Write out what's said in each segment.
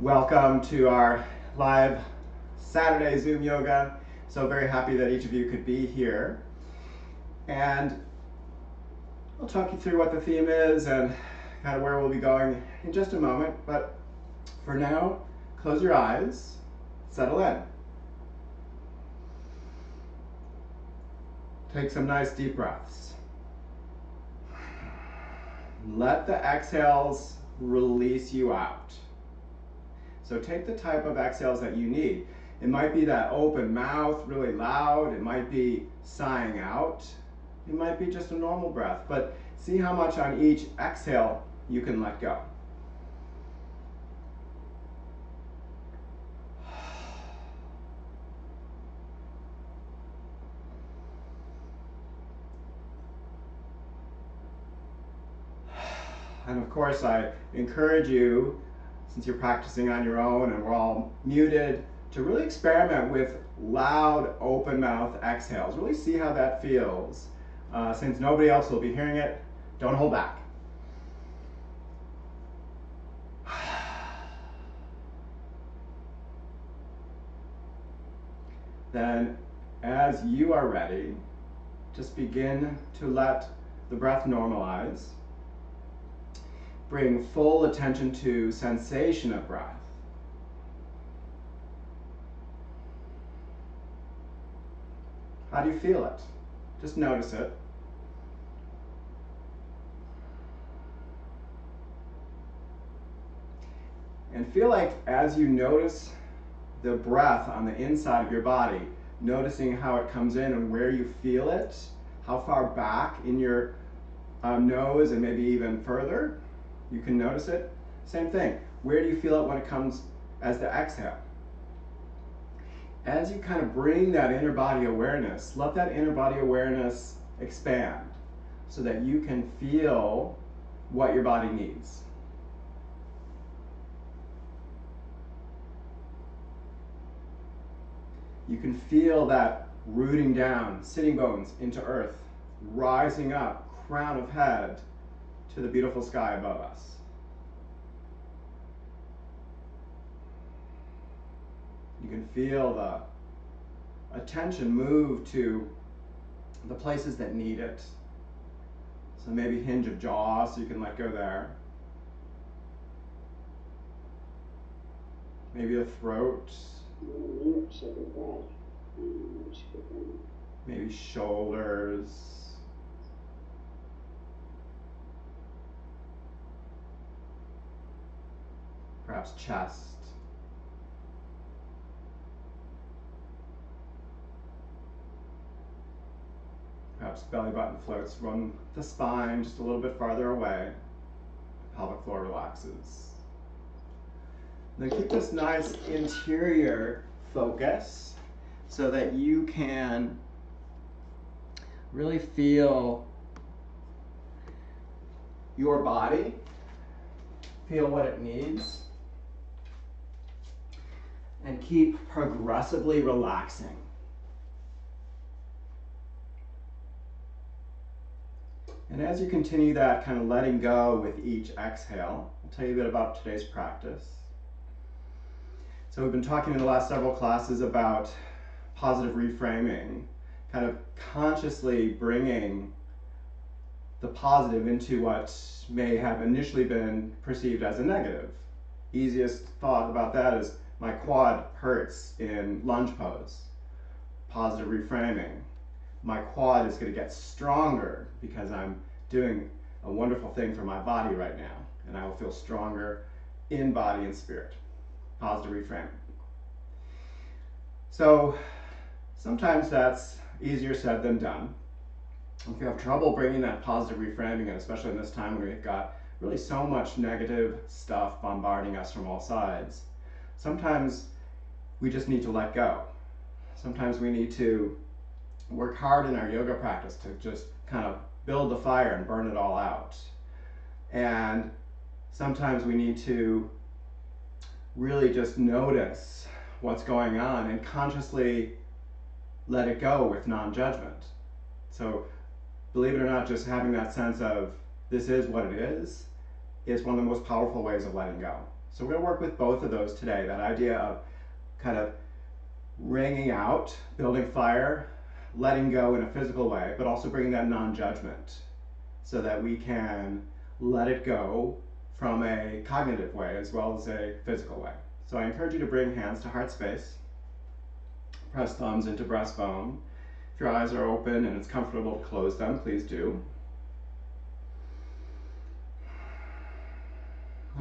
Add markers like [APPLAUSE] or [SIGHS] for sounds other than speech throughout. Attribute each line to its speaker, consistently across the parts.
Speaker 1: Welcome to our live Saturday Zoom yoga. So very happy that each of you could be here. And I'll talk you through what the theme is and kind of where we'll be going in just a moment. But for now, close your eyes, settle in. Take some nice deep breaths. Let the exhales release you out. So take the type of exhales that you need. It might be that open mouth, really loud. It might be sighing out. It might be just a normal breath. But see how much on each exhale you can let go. [SIGHS] And of course, I encourage you, since you're practicing on your own and we're all muted, to really experiment with loud, open mouth exhales. Really see how that feels. Uh, since nobody else will be hearing it, don't hold back. [SIGHS] Then, as you are ready, just begin to let the breath normalize. Bring full attention to sensation of breath. How do you feel it? Just notice it. And feel like as you notice the breath on the inside of your body, noticing how it comes in and where you feel it, how far back in your um, nose and maybe even further, you can notice it. Same thing. Where do you feel it when it comes as the exhale? As you kind of bring that inner body awareness, let that inner body awareness expand so that you can feel what your body needs. You can feel that rooting down, sitting bones into earth, rising up, crown of head to the beautiful sky above us. You can feel the attention move to the places that need it. So maybe hinge of jaw, so you can let go there. Maybe the throat. Maybe shoulders. Perhaps chest. Perhaps belly button floats. Run the spine just a little bit farther away. Pelvic floor relaxes. Then keep this nice interior focus so that you can really feel your body, feel what it needs, and keep progressively relaxing. And as you continue that kind of letting go with each exhale, I'll tell you a bit about today's practice. So we've been talking in the last several classes about positive reframing, kind of consciously bringing the positive into what may have initially been perceived as a negative. Easiest thought about that is my quad hurts in lunge pose. Positive reframing my quad is going to get stronger because I'm doing a wonderful thing for my body right now. And I will feel stronger in body and spirit. Positive reframing. So sometimes that's easier said than done. If you have trouble bringing that positive reframing, especially in this time when we've got really so much negative stuff bombarding us from all sides, sometimes we just need to let go. Sometimes we need to work hard in our yoga practice to just kind of build the fire and burn it all out. And sometimes we need to really just notice what's going on and consciously let it go with non judgment. So, believe it or not, just having that sense of this is what it is is one of the most powerful ways of letting go. So we're going to work with both of those today. That idea of kind of wringing out, building fire, letting go in a physical way, but also bringing that non-judgment so that we can let it go from a cognitive way as well as a physical way. So I encourage you to bring hands to heart space. Press thumbs into breastbone. If your eyes are open and it's comfortable to close them, please do.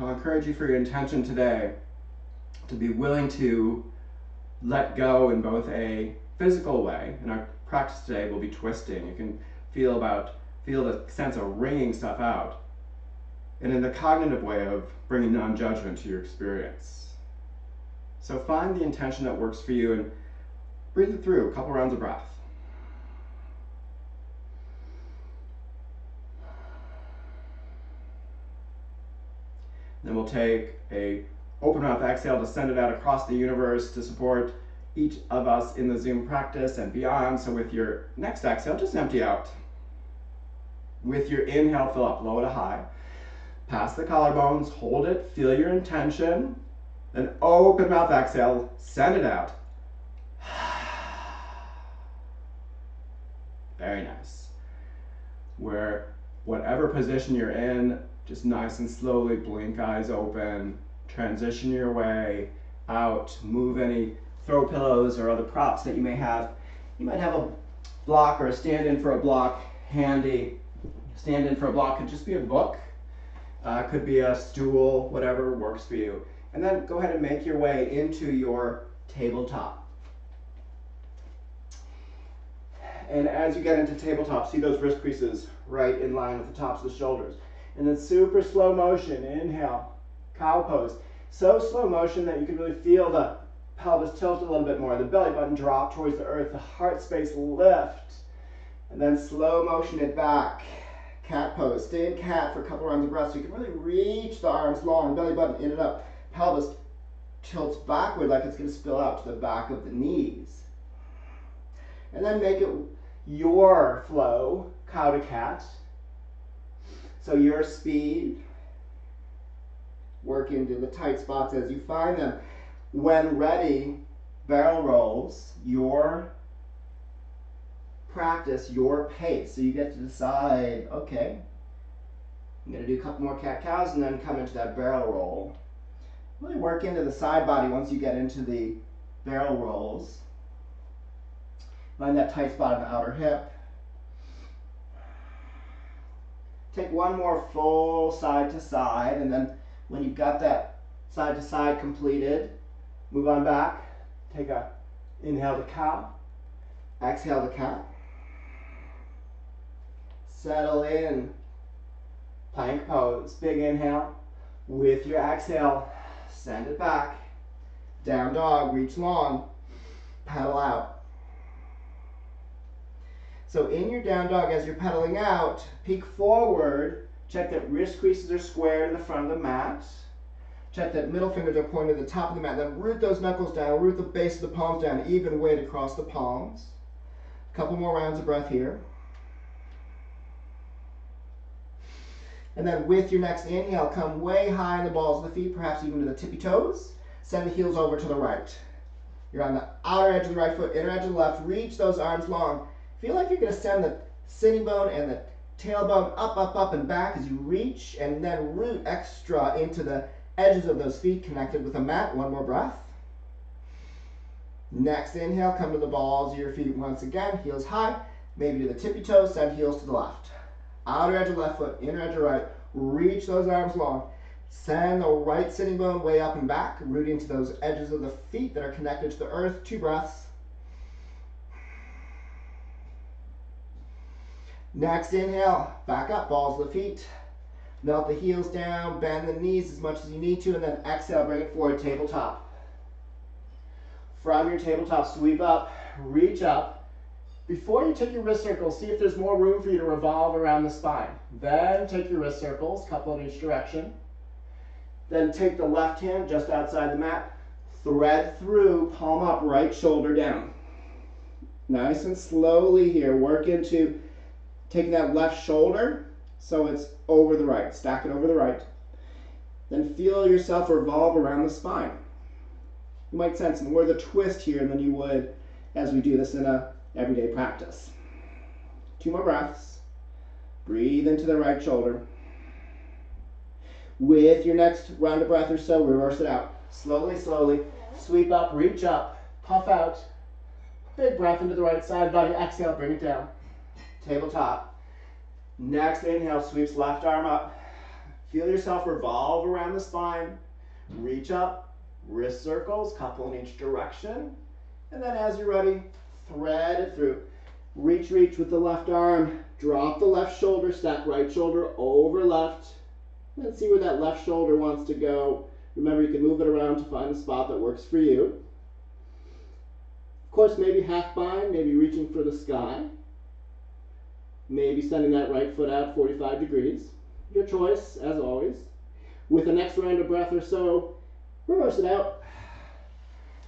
Speaker 1: I'll encourage you for your intention today to be willing to let go in both a physical way, and our practice today will be twisting. You can feel about feel the sense of wringing stuff out, and in the cognitive way of bringing non-judgment to your experience. So find the intention that works for you and breathe it through. A couple rounds of breath. Then we'll take a open mouth exhale to send it out across the universe to support each of us in the Zoom practice and beyond. So with your next exhale, just empty out. With your inhale, fill up low to high. Pass the collarbones, hold it, feel your intention. Then open mouth exhale, send it out. [SIGHS] Very nice. Where whatever position you're in, just nice and slowly blink eyes open, transition your way out, move any throw pillows or other props that you may have. You might have a block or a stand in for a block handy. Stand in for a block could just be a book, uh, could be a stool, whatever works for you. And then go ahead and make your way into your tabletop. And as you get into tabletop, see those wrist creases right in line with the tops of the shoulders. And then super slow motion, inhale, cow pose. So slow motion that you can really feel the pelvis tilt a little bit more, the belly button drop towards the earth, the heart space lift. And then slow motion it back. Cat pose. Stay in cat for a couple rounds of breath so you can really reach the arms long, belly button in and up. Pelvis tilts backward like it's going to spill out to the back of the knees. And then make it your flow, cow to cat. So your speed, work into the tight spots as you find them. When ready, barrel rolls, your practice, your pace. So you get to decide, okay, I'm going to do a couple more cat cows and then come into that barrel roll. Really work into the side body once you get into the barrel rolls. Find that tight spot in the outer hip. Take one more full side to side, and then when you've got that side to side completed, move on back. Take a inhale to cow, exhale to cat. Settle in, plank pose, big inhale. With your exhale, send it back. Down dog, reach long, pedal out. So in your down dog, as you're pedaling out, peek forward, check that wrist creases are square to the front of the mat. Check that middle fingers are pointed to the top of the mat. Then root those knuckles down, root the base of the palms down, even weight across the palms. A couple more rounds of breath here. And then with your next inhale, come way high in the balls of the feet, perhaps even to the tippy toes. Send the heels over to the right. You're on the outer edge of the right foot, inner edge of the left. Reach those arms long. Feel like you're going to send the sitting bone and the tailbone up, up, up, and back as you reach, and then root extra into the edges of those feet connected with the mat. One more breath. Next inhale, come to the balls of your feet once again, heels high, maybe to the tippy toes, send heels to the left. Outer edge of left foot, inner edge of right, reach those arms long. Send the right sitting bone way up and back, rooting to those edges of the feet that are connected to the earth. Two breaths. Next inhale, back up, balls of the feet. Melt the heels down, bend the knees as much as you need to, and then exhale, bring it forward, tabletop. From your tabletop, sweep up, reach up. Before you take your wrist circles, see if there's more room for you to revolve around the spine. Then take your wrist circles, couple in each direction. Then take the left hand just outside the mat, thread through, palm up, right shoulder down. Nice and slowly here, work into Taking that left shoulder so it's over the right. Stack it over the right. Then feel yourself revolve around the spine. You might sense more of the twist here than you would as we do this in a everyday practice. Two more breaths. Breathe into the right shoulder. With your next round of breath or so, reverse it out. Slowly, slowly. Sweep up, reach up, puff out. Big breath into the right side body. Exhale, bring it down. Tabletop. Next inhale, sweeps left arm up. Feel yourself revolve around the spine. Reach up, wrist circles, couple in each direction. And then as you're ready, thread it through. Reach, reach with the left arm. Drop the left shoulder, stack right shoulder over left. Let's see where that left shoulder wants to go. Remember, you can move it around to find the spot that works for you. Of course, maybe half bind, maybe reaching for the sky. Maybe sending that right foot out 45 degrees. Your choice, as always. With the next round of breath or so, reverse it out.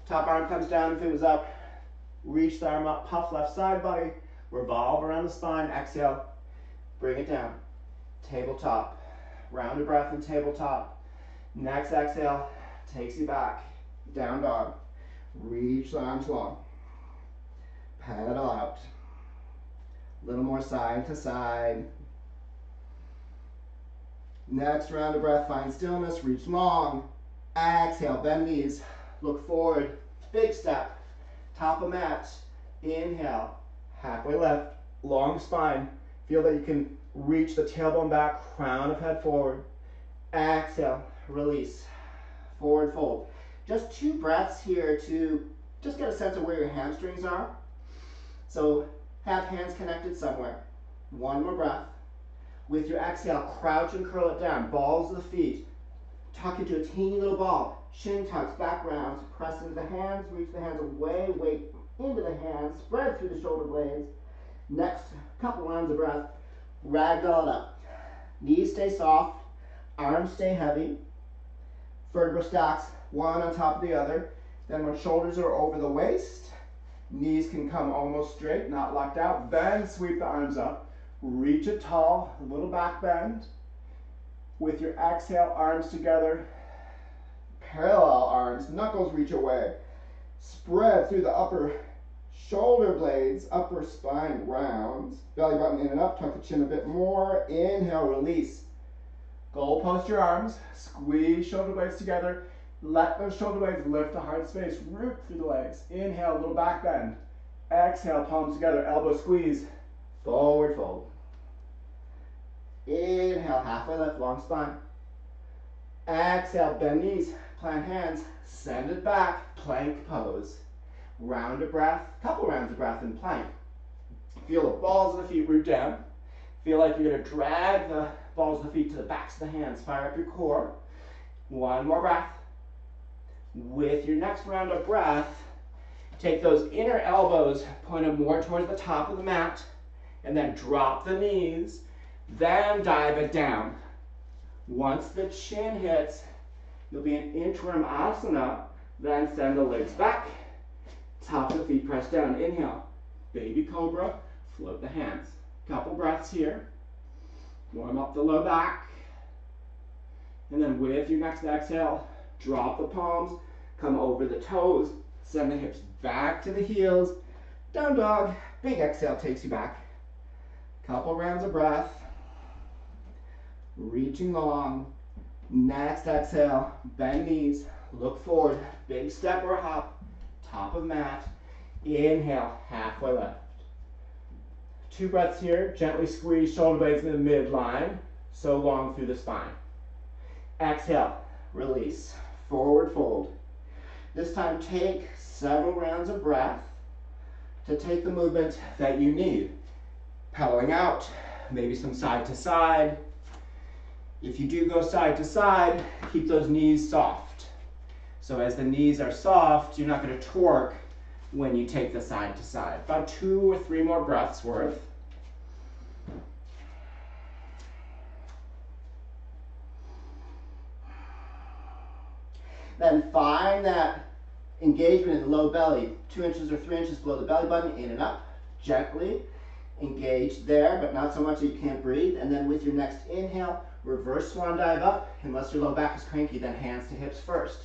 Speaker 1: Top arm comes down if it was up. Reach the arm up, puff left side body. Revolve around the spine. Exhale. Bring it down. Tabletop. Round of breath and tabletop. Next exhale takes you back. Down dog. Reach the arms long. Pedal out. A little more side to side. Next round of breath, find stillness, reach long. Exhale, bend knees, look forward. Big step, top of mat. Inhale, halfway left, long spine. Feel that you can reach the tailbone back, crown of head forward. Exhale, release, forward fold. Just two breaths here to just get a sense of where your hamstrings are. So have hands connected somewhere. One more breath. With your exhale, crouch and curl it down. Balls of the feet. Tuck into a teeny little ball. Shin tucks, back rounds. Press into the hands. Reach the hands away. Weight into the hands. Spread through the shoulder blades. Next couple rounds of breath. Ragdoll it up. Knees stay soft. Arms stay heavy. Vertebra stacks one on top of the other. Then when shoulders are over the waist, knees can come almost straight, not locked out. Then sweep the arms up. Reach it tall, a little back bend. With your exhale, arms together. Parallel arms, knuckles reach away. Spread through the upper shoulder blades, upper spine rounds. Belly button in and up, tuck the chin a bit more. Inhale, release. Goal post your arms, squeeze shoulder blades together. Let those shoulder blades lift the heart space, root through the legs. Inhale, little back bend. Exhale, palms together, elbow squeeze. Forward fold. Inhale, halfway lift, long spine. Exhale, bend knees, plant hands, send it back, plank pose. Round of breath, couple rounds of breath in plank. Feel the balls of the feet root down. Feel like you're gonna drag the balls of the feet to the backs of the hands. Fire up your core. One more breath. With your next round of breath, take those inner elbows, point them more towards the top of the mat, and then drop the knees, then dive it down. Once the chin hits, you'll be in interim asana, then send the legs back, top of the feet press down. Inhale, baby cobra, float the hands. Couple breaths here. Warm up the low back. And then with your next exhale, drop the palms, come over the toes, send the hips back to the heels. Down dog, big exhale takes you back. Couple rounds of breath. Reaching long. Next exhale, bend knees, look forward, big step or hop, top of mat. Inhale, halfway left. Two breaths here, gently squeeze shoulder blades in the midline, so long through the spine. Exhale, release, forward fold. This time take several rounds of breath to take the movement that you need. Pedaling out, maybe some side to side. If you do go side to side, keep those knees soft. So as the knees are soft, you're not going to torque when you take the side to side. About two or three more breaths worth. Then find that engagement in the low belly, two inches or three inches below the belly button, in and up, gently. Engage there, but not so much that you can't breathe. And then with your next inhale, reverse swan dive up. unless your low back is cranky, then hands to hips first.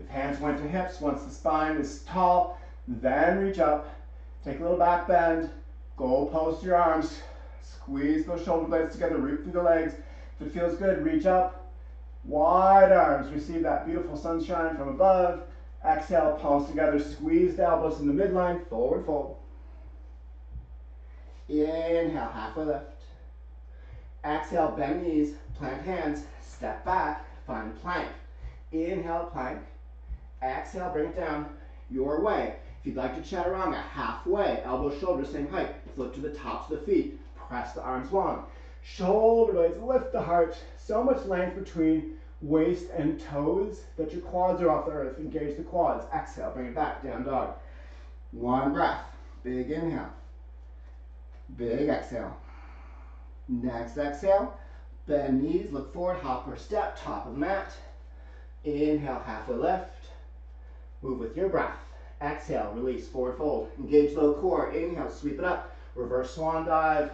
Speaker 1: If hands went to hips, once the spine is tall, then reach up, take a little back bend, goal post your arms, squeeze those shoulder blades together, root through the legs. If it feels good, reach up, wide arms, receive that beautiful sunshine from above. Exhale, palms together, squeeze the elbows in the midline, forward fold. Inhale, halfway lift. Exhale, bend knees, plant hands, step back, find plank. Inhale, plank. Exhale, bring it down your way. If you'd like to chaturanga, halfway, elbow, shoulder, same height. Flip to the tops of the feet. Press the arms long. Shoulder blades, lift the heart. So much length between waist and toes that your quads are off the earth. Engage the quads. Exhale, bring it back, down dog. One breath. Big inhale. Big exhale. Next exhale. Bend knees, look forward, hop or step, top of mat. Inhale, halfway lift. Move with your breath. Exhale, release, forward fold. Engage low core. Inhale, sweep it up. Reverse swan dive.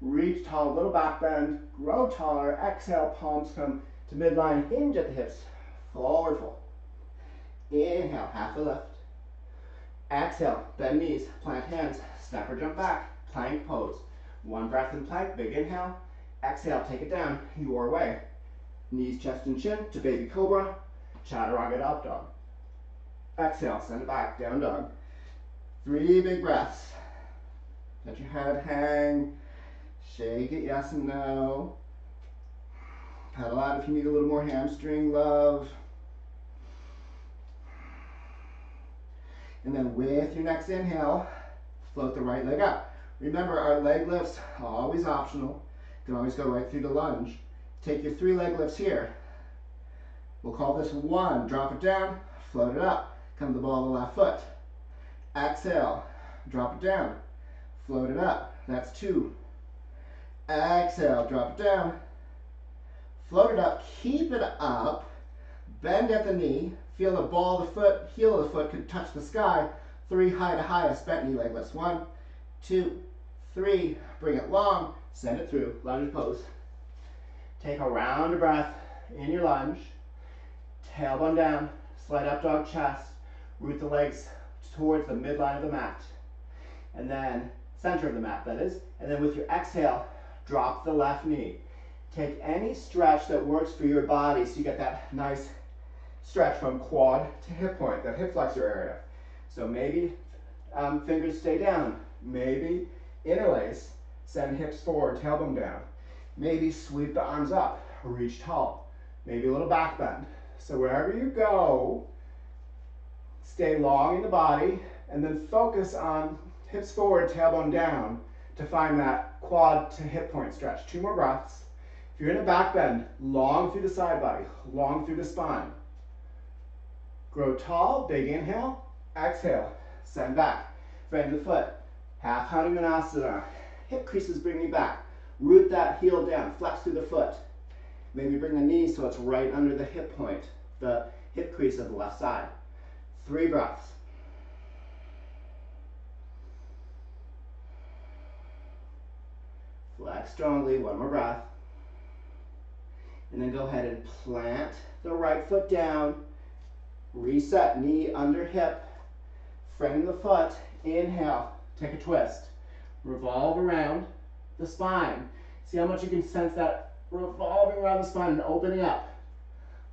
Speaker 1: Reach tall, little back bend. Grow taller. Exhale, palms come to midline. Hinge at the hips. Forward fold. Inhale, half a lift. Exhale, bend knees, plant hands, step or jump back, plank pose. One breath in plank, big inhale. Exhale, take it down, your way. Knees, chest, and chin to baby cobra. Chaturanga up dog. Exhale, send it back, down dog. Three big breaths. Let your head hang. Shake it, yes and no. Pedal out if you need a little more hamstring love. And then with your next inhale, float the right leg up. Remember, our leg lifts are always optional. You can always go right through the lunge. Take your three leg lifts here. We'll call this one. Drop it down, float it up. Come to the ball of the left foot. Exhale, drop it down, float it up. That's two. Exhale, drop it down, float it up, keep it up, bend at the knee, feel the ball of the foot, heel of the foot could touch the sky. Three high to highest, bent knee leg lifts. One, two, three, bring it long, send it through, lunge pose. Take a round of breath in your lunge, tailbone down, slide up dog chest, root the legs towards the midline of the mat. And then, center of the mat, that is. And then with your exhale, drop the left knee. Take any stretch that works for your body so you get that nice stretch from quad to hip point, that hip flexor area. So maybe um, fingers stay down. Maybe interlace, send hips forward, tailbone down. Maybe sweep the arms up, reach tall. Maybe a little back bend. So wherever you go, Stay long in the body and then focus on hips forward, tailbone down to find that quad to hip point stretch. Two more breaths. If you're in a back bend, long through the side body, long through the spine. Grow tall, big inhale, exhale, send back. Frame the foot, half Hanumanasana. Hip creases bring you back. Root that heel down, flex through the foot. Maybe bring the knee so it's right under the hip point, the hip crease of the left side. Three breaths. Flex strongly, one more breath. And then go ahead and plant the right foot down. Reset, knee under hip. Frame the foot. Inhale, take a twist. Revolve around the spine. See how much you can sense that revolving around the spine and opening up.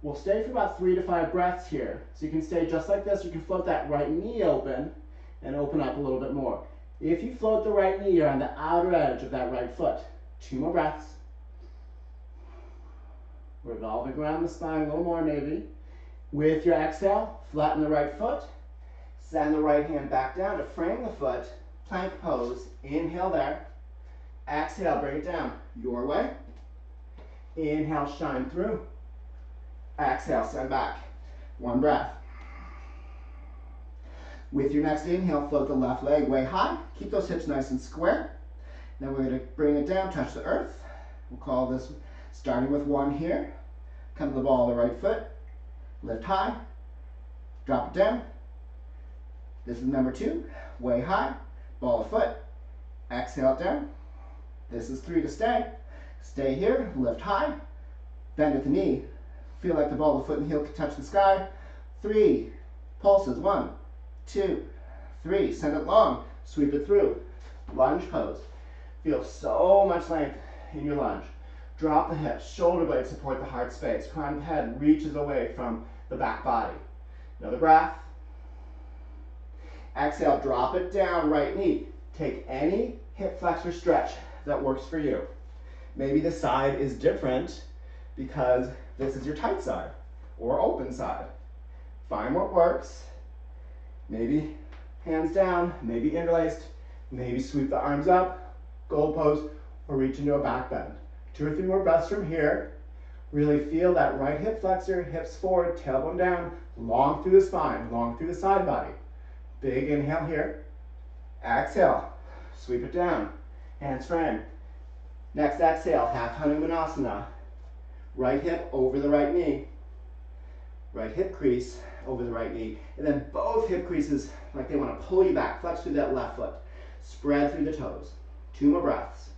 Speaker 1: We'll stay for about three to five breaths here. So you can stay just like this. You can float that right knee open and open up a little bit more. If you float the right knee, you're on the outer edge of that right foot. Two more breaths. Revolving around the spine a little more maybe. With your exhale, flatten the right foot. Send the right hand back down to frame the foot. Plank pose. Inhale there. Exhale, bring it down. Your way. Inhale, shine through. Exhale, send back. One breath. With your next inhale, float the left leg way high. Keep those hips nice and square. Then we're going to bring it down, touch the earth. We'll call this starting with one here. Come to the ball of the right foot. Lift high. Drop it down. This is number two. Way high. Ball of foot. Exhale it down. This is three to stay. Stay here. Lift high. Bend at the knee Feel like the ball of the foot and heel can touch the sky. Three. Pulses. One, two, three. Send it long. Sweep it through. Lunge pose. Feel so much length in your lunge. Drop the hips. Shoulder blades support the heart space. Crown of head reaches away from the back body. Another breath. Exhale, drop it down, right knee. Take any hip flexor stretch that works for you. Maybe the side is different because this is your tight side or open side. Find what works. Maybe hands down, maybe interlaced, maybe sweep the arms up, goal pose, or reach into a back bend. Two or three more breaths from here. Really feel that right hip flexor, hips forward, tailbone down, long through the spine, long through the side body. Big inhale here. Exhale, sweep it down, hands frame. Next exhale, half Hanumanasana. Right hip over the right knee. Right hip crease over the right knee. And then both hip creases like they want to pull you back. Flex through that left foot. Spread through the toes. Two more breaths.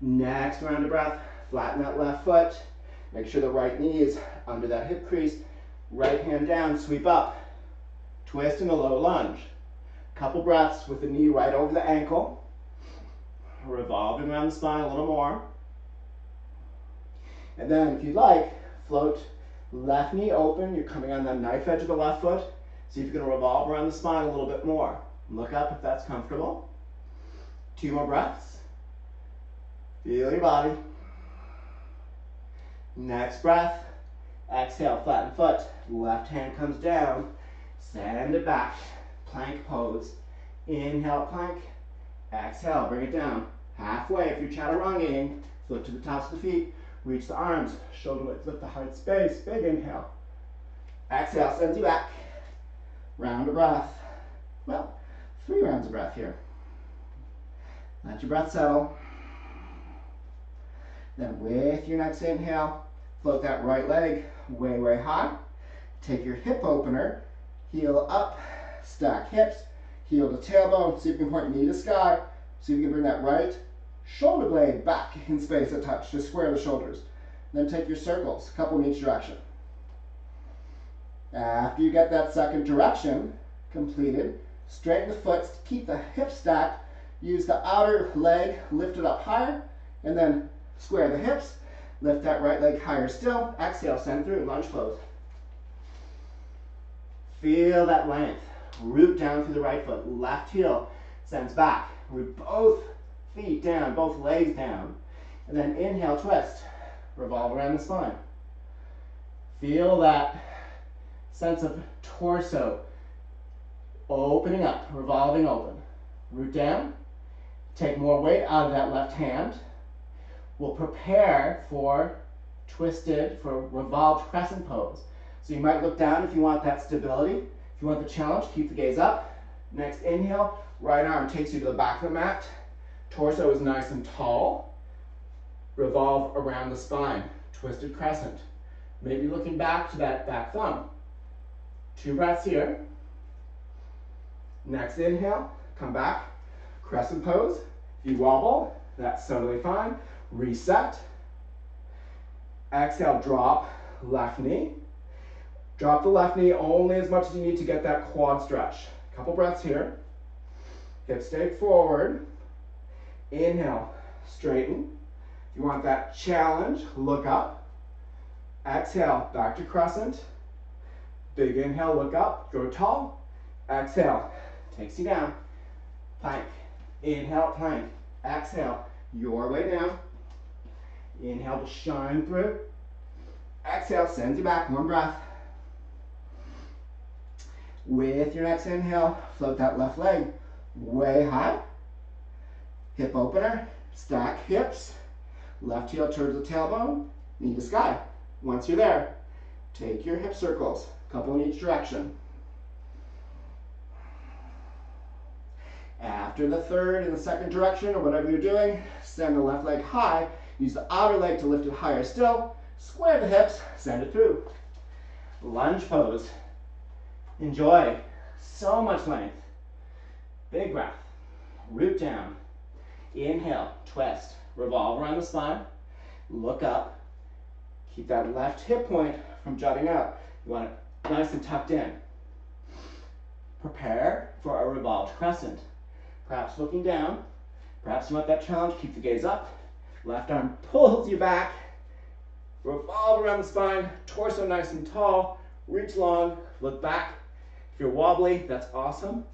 Speaker 1: Next round of breath. Flatten that left foot. Make sure the right knee is under that hip crease. Right hand down, sweep up. Twist in a low lunge. Couple breaths with the knee right over the ankle. Revolving around the spine a little more. And then if you'd like, float left knee open. You're coming on the knife edge of the left foot. See if you can revolve around the spine a little bit more. Look up if that's comfortable. Two more breaths. Feel your body. Next breath. Exhale, flatten foot. Left hand comes down. Send it back. Plank pose. Inhale, plank. Exhale, bring it down. Halfway if you're chaturangaing. Flip to the tops of the feet. Reach the arms. Shoulder width, lift the heart space. Big inhale. Exhale, sends you back. Round of breath. Well, three rounds of breath here. Let your breath settle. Then with your next inhale, float that right leg way, way high. Take your hip opener, heel up, stack hips, heel to tailbone. See if you can point knee to sky. See if you can bring that right shoulder blade back in space a touch to square the shoulders. Then take your circles, a couple in each direction. After you get that second direction completed, straighten the foot, keep the hips stacked, use the outer leg lifted up higher, and then square the hips, lift that right leg higher still, exhale, send through, lunge pose. Feel that length, root down through the right foot, left heel sends back, root both feet down, both legs down, and then inhale, twist, revolve around the spine. Feel that sense of torso opening up, revolving open. Root down, take more weight out of that left hand. We'll prepare for twisted, for revolved crescent pose. So you might look down if you want that stability. If you want the challenge, keep the gaze up. Next inhale, right arm takes you to the back of the mat. Torso is nice and tall. Revolve around the spine, twisted crescent. Maybe looking back to that back thumb. Two breaths here. Next inhale, come back, crescent pose. If you wobble, that's totally fine. Reset. Exhale, drop left knee. Drop the left knee only as much as you need to get that quad stretch. Couple breaths here. Hips stay forward. Inhale, straighten. If you want that challenge, look up. Exhale, back to crescent. Big inhale, look up, go tall. Exhale, takes you down. Plank. Inhale, plank. Exhale, your way down. Inhale to shine through. Exhale, sends you back, one breath. With your next inhale, float that left leg way high. Hip opener, stack hips. Left heel towards the tailbone, knee to sky. Once you're there, take your hip circles, couple in each direction. After the third in the second direction, or whatever you're doing, send the left leg high. Use the outer leg to lift it higher still. Square the hips, send it through. Lunge pose. Enjoy. So much length. Big breath. Root down. Inhale, twist. Revolve around the spine. Look up. Keep that left hip point from jutting out. You want it nice and tucked in. Prepare for a revolved crescent. Perhaps looking down. Perhaps you want that challenge. Keep the gaze up. Left arm pulls you back. Revolve around the spine. Torso nice and tall. Reach long. Look back. If you're wobbly, that's awesome.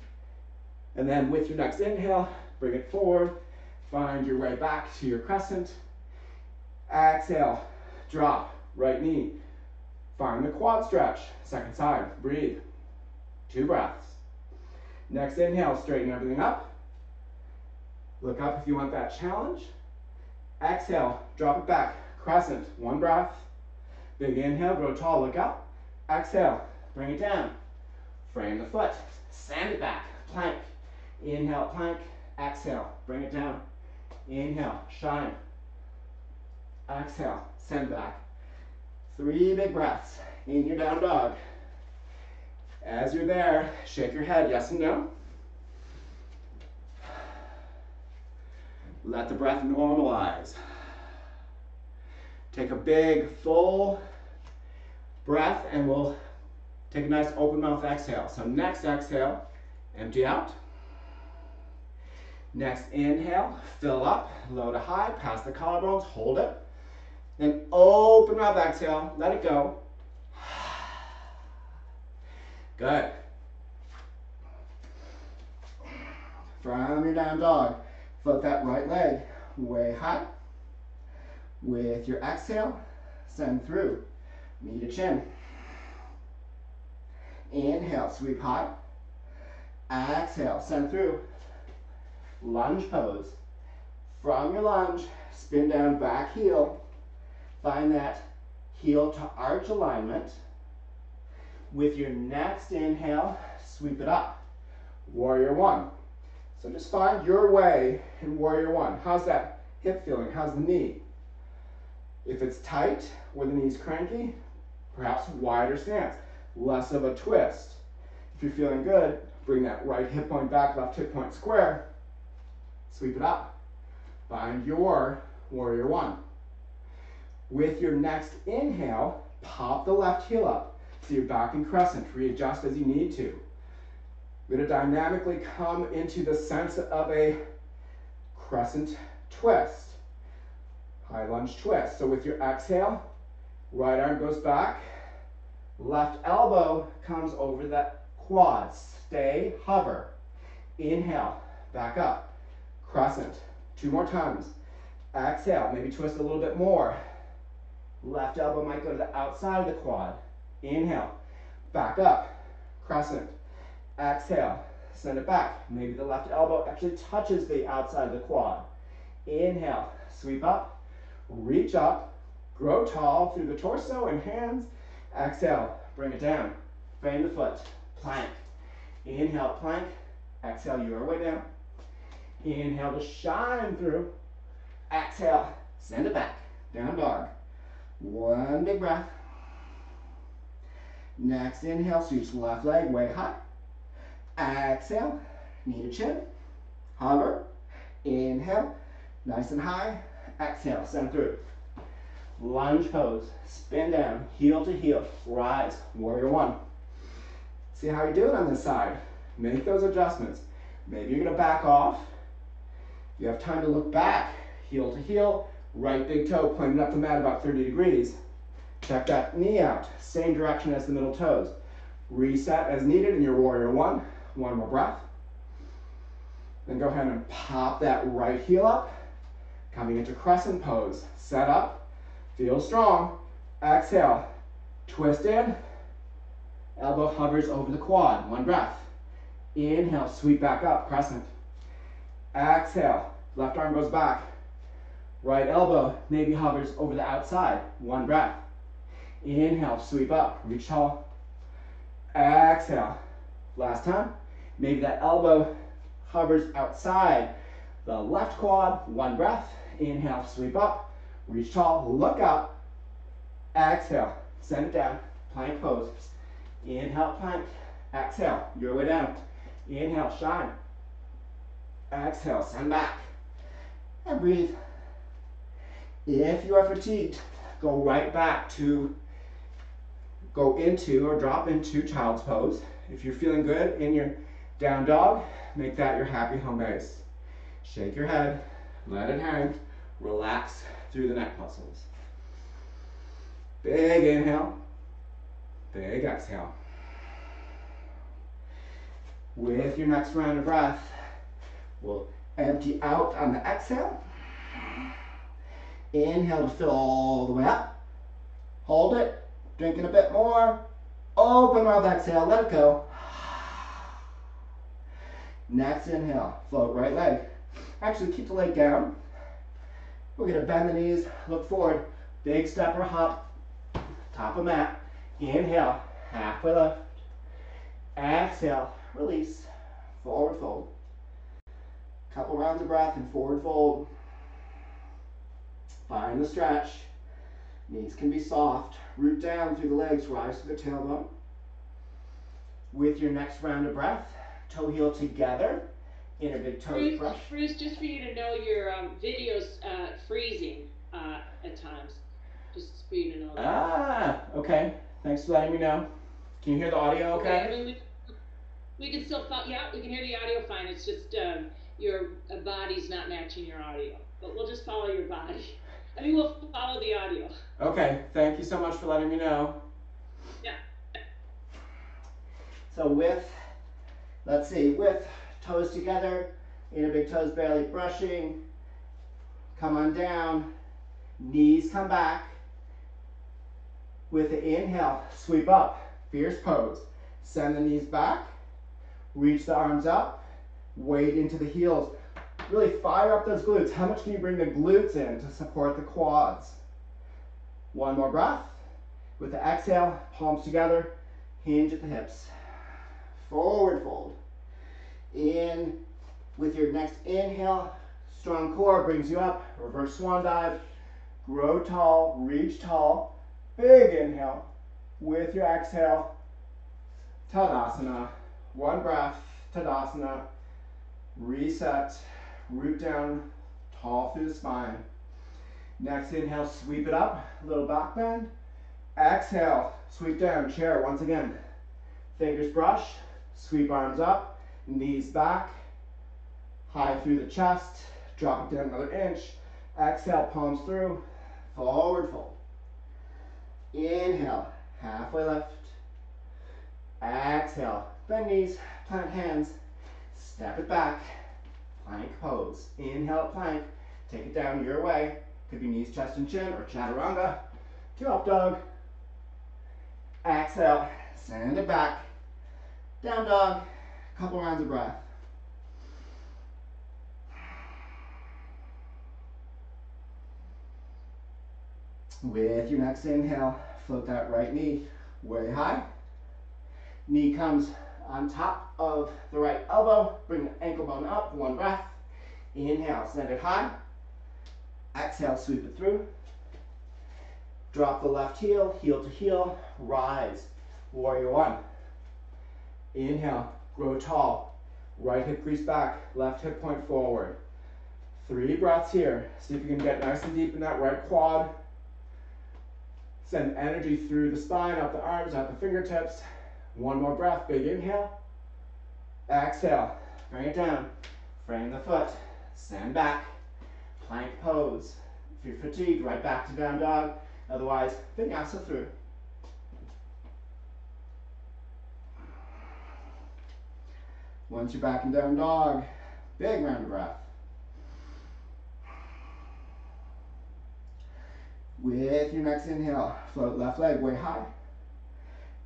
Speaker 1: And then with your next inhale, bring it forward. Find your way back to your crescent. Exhale, drop, right knee. Find the quad stretch, second side, breathe. Two breaths. Next inhale, straighten everything up. Look up if you want that challenge. Exhale, drop it back, crescent, one breath. Big inhale, grow tall, look up. Exhale, bring it down. Frame the foot, sand it back, plank. Inhale, plank, exhale, bring it down. Inhale, shine. Exhale, send back. Three big breaths in your down dog. As you're there, shake your head, yes and no. Let the breath normalize. Take a big, full breath, and we'll take a nice open mouth exhale. So next exhale, empty out. Next inhale, fill up, low to high, past the collarbones, hold it. Then open mouth exhale, let it go. [SIGHS] Good. From your down dog, float that right leg way high. With your exhale, send through, knee to chin. Inhale, sweep high. Exhale, send through, lunge pose. From your lunge, spin down back heel. Find that heel to arch alignment. With your next inhale, sweep it up. Warrior one. So just find your way in warrior one. How's that hip feeling? How's the knee? If it's tight, where the knee's cranky, perhaps wider stance, less of a twist. If you're feeling good, bring that right hip point back, left hip point square, Sweep it up. Find your warrior one. With your next inhale, pop the left heel up. So you're back in crescent. Readjust as you need to. We're going to dynamically come into the sense of a crescent twist. High lunge twist. So with your exhale, right arm goes back, left elbow comes over that quad. Stay, hover. Inhale, back up crescent. Two more times. Exhale, maybe twist a little bit more. Left elbow might go to the outside of the quad. Inhale, back up, crescent. Exhale, send it back. Maybe the left elbow actually touches the outside of the quad. Inhale, sweep up, reach up, grow tall through the torso and hands. Exhale, bring it down. Frame the foot, plank. Inhale, plank. Exhale, your way down. Inhale to shine through. Exhale, send it back. Down dog. One big breath. Next inhale, sweeps left leg way high. Exhale, knee to chin. Hover. Inhale, nice and high. Exhale, send through. Lunge pose, spin down, heel to heel, rise, warrior one. See how you're doing on this side. Make those adjustments. Maybe you're gonna back off. You have time to look back, heel to heel, right big toe pointing up the mat about 30 degrees. Check that knee out, same direction as the middle toes. Reset as needed in your warrior one. One more breath. Then go ahead and pop that right heel up, coming into crescent pose. Set up, feel strong. Exhale, twist in. Elbow hovers over the quad. One breath. Inhale, sweep back up, crescent. Exhale, Left arm goes back. Right elbow maybe hovers over the outside. One breath. Inhale, sweep up, reach tall. Exhale. Last time. Maybe that elbow hovers outside the left quad. One breath. Inhale, sweep up, reach tall, look up. Exhale, send it down. Plank pose. Inhale, plank. Exhale, your way down. Inhale, shine. Exhale, send back. and breathe. If you are fatigued, go right back to go into or drop into child's pose. If you're feeling good in your down dog, make that your happy home base. Shake your head, let it hang, relax through the neck muscles. Big inhale, big exhale. With your next round of breath, we'll empty out on the exhale. Inhale to fill all the way up. Hold it, drinking a bit more. Open mouth exhale, let it go. Next inhale, float right leg. Actually, keep the leg down. We're gonna bend the knees, look forward. Big step or hop, top of mat. Inhale, halfway lift. Exhale, release, forward fold. Couple rounds of breath and forward fold. Find the stretch. Knees can be soft. Root down through the legs, rise to the tailbone. With your next round of breath, toe heel together, inner big toe
Speaker 2: Bruce,
Speaker 1: brush.
Speaker 2: Bruce, just for you to know, your um, video's uh, freezing uh, at times. Just for you to know that.
Speaker 1: Ah, okay. Thanks for letting me know. Can you hear the audio
Speaker 2: I
Speaker 1: okay?
Speaker 2: mean, we, we can still, yeah, we can hear the audio fine. It's just um, your body's not matching your audio. But we'll just follow your body. [LAUGHS] I mean, we'll follow the audio.
Speaker 1: Okay, thank you so much for letting me know.
Speaker 2: Yeah.
Speaker 1: So with, let's see, with toes together, inner big toes barely brushing, come on down, knees come back. With the inhale, sweep up, fierce pose. Send the knees back, reach the arms up, weight into the heels. Really fire up those glutes. How much can you bring the glutes in to support the quads? One more breath. With the exhale, palms together, hinge at the hips. Forward fold. In with your next inhale, strong core brings you up. Reverse swan dive. Grow tall, reach tall. Big inhale. With your exhale, Tadasana. One breath, Tadasana. Reset. Root down, tall through the spine. Next inhale, sweep it up, little back bend. Exhale, sweep down, chair once again. Fingers brush, sweep arms up, knees back, high through the chest, drop it down another inch. Exhale, palms through, forward fold. Inhale, halfway lift. Exhale, bend knees, plant hands, step it back, plank pose. Inhale, plank, take it down your way. Could be knees, chest, and chin, or chaturanga. Up dog. Exhale, send it back. Down dog. Couple rounds of breath. With your next inhale, float that right knee way high. Knee comes on top of the right elbow. Bring the ankle bone up. One breath. Inhale, send it high. Exhale, sweep it through. Drop the left heel, heel to heel, rise. Warrior one. Inhale, grow tall. Right hip crease back, left hip point forward. Three breaths here. See if you can get nice and deep in that right quad. Send energy through the spine, up the arms, out the fingertips. One more breath, big inhale. Exhale, bring it down. Frame the foot, stand back, plank pose. If you're fatigued, right back to down dog. Otherwise, vinyasa through. Once you're back in down dog, big round of breath. With your next inhale, float left leg way high.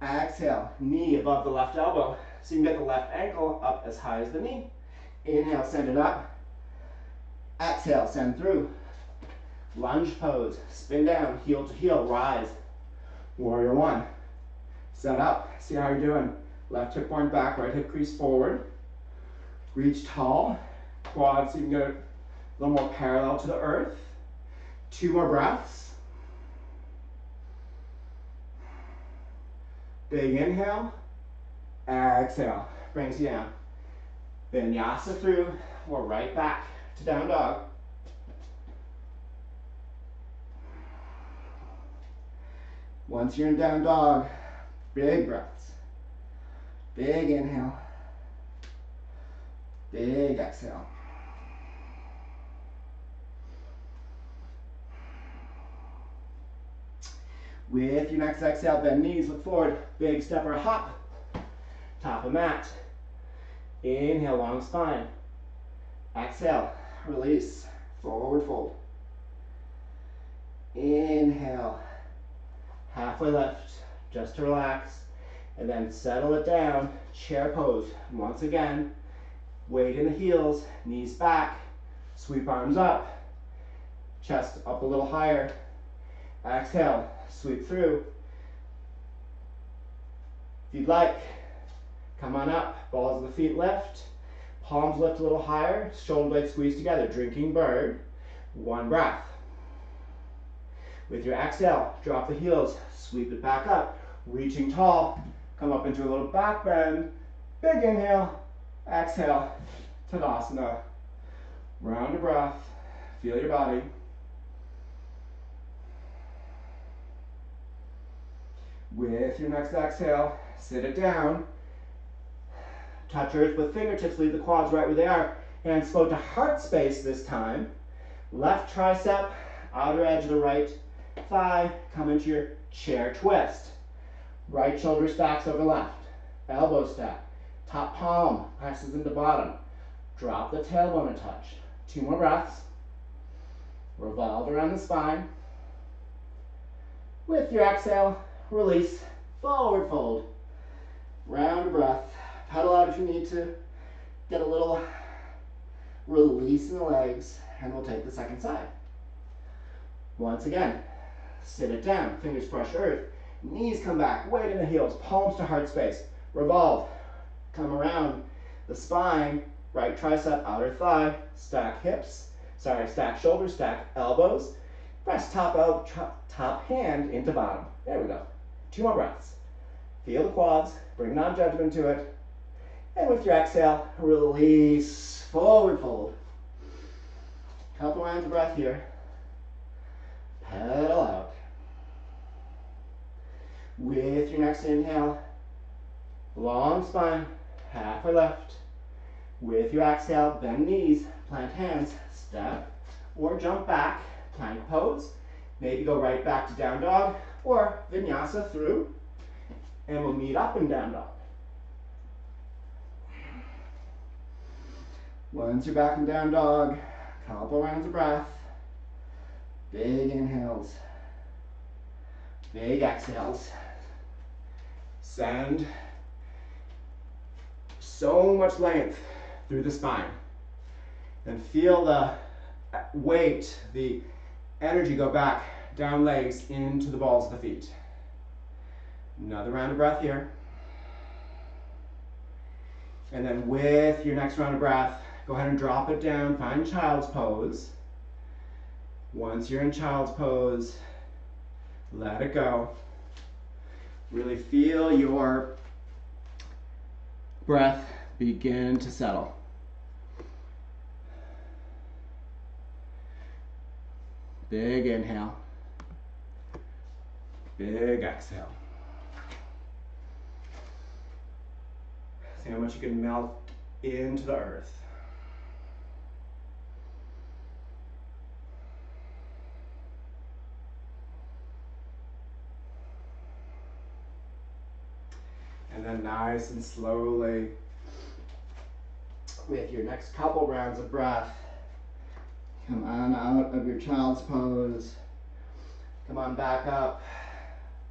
Speaker 1: Exhale, knee above the left elbow. So you can get the left ankle up as high as the knee. Inhale, send it up. Exhale, send through. Lunge pose, spin down, heel to heel, rise. Warrior one. Set up, see how you're doing. Left hip point back, right hip crease forward. Reach tall, quads so you can get a little more parallel to the earth. Two more breaths. Big inhale, exhale, brings you down. Vinyasa through, we're right back to down dog. Once you're in down dog, big breaths. Big inhale, big exhale. With your next exhale, bend knees, look forward. Big step or hop. Top of mat. Inhale, long spine. Exhale, release, forward fold. Inhale, halfway left, just to relax. And then settle it down, chair pose. Once again, weight in the heels, knees back, sweep arms up, chest up a little higher. Exhale, sweep through. If you'd like, come on up, balls of the feet left, palms lift a little higher, shoulder blades squeeze together, drinking bird, one breath. With your exhale, drop the heels, sweep it back up, reaching tall, come up into a little back bend, big inhale, exhale, Tadasana. Round a breath, feel your body. With your next exhale, sit it down. Touch earth with fingertips, leave the quads right where they are. and float to heart space this time. Left tricep, outer edge of the right thigh, come into your chair twist. Right shoulder stacks over left. Elbow stack. Top palm presses into bottom. Drop the tailbone a touch. Two more breaths. Revolve around the spine. With your exhale, release, forward fold. Round breath. Pedal out if you need to. Get a little release in the legs, and we'll take the second side. Once again, sit it down, fingers brush earth, knees come back, weight in the heels, palms to heart space, revolve, come around the spine, right tricep, outer thigh, stack hips, sorry, stack shoulders, stack elbows, press top, elbow, top hand into bottom. There we go. Two more breaths. Feel the quads, bring non-judgment to it, and with your exhale, release, forward fold. Couple rounds of breath here. Pedal out. With your next inhale, long spine, halfway left. With your exhale, bend knees, plant hands, step or jump back, plank pose. Maybe go right back to down dog or vinyasa through. And we'll meet up in down dog. Once you're back in down dog, couple rounds of breath. Big inhales. Big exhales. Send so much length through the spine. And feel the weight, the energy go back down legs into the balls of the feet. Another round of breath here. And then with your next round of breath, go ahead and drop it down, find child's pose. Once you're in child's pose, let it go. Really feel your breath begin to settle. Big inhale. Big exhale. See how much you can melt into the earth. And then nice and slowly, with your next couple rounds of breath, come on out of your child's pose. Come on back up.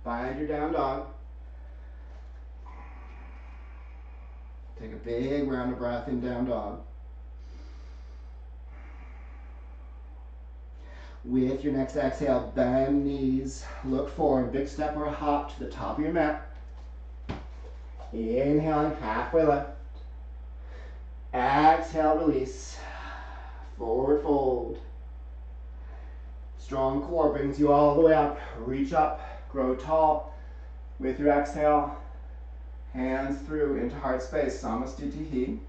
Speaker 1: Find your down dog. Take a big round of breath in down dog. With your next exhale, bend knees, look forward, big step or hop to the top of your mat. Inhaling halfway left. Exhale, release. Forward fold. Strong core brings you all the way up. Reach up, grow tall. With your exhale, hands through into heart space, Samastitihi.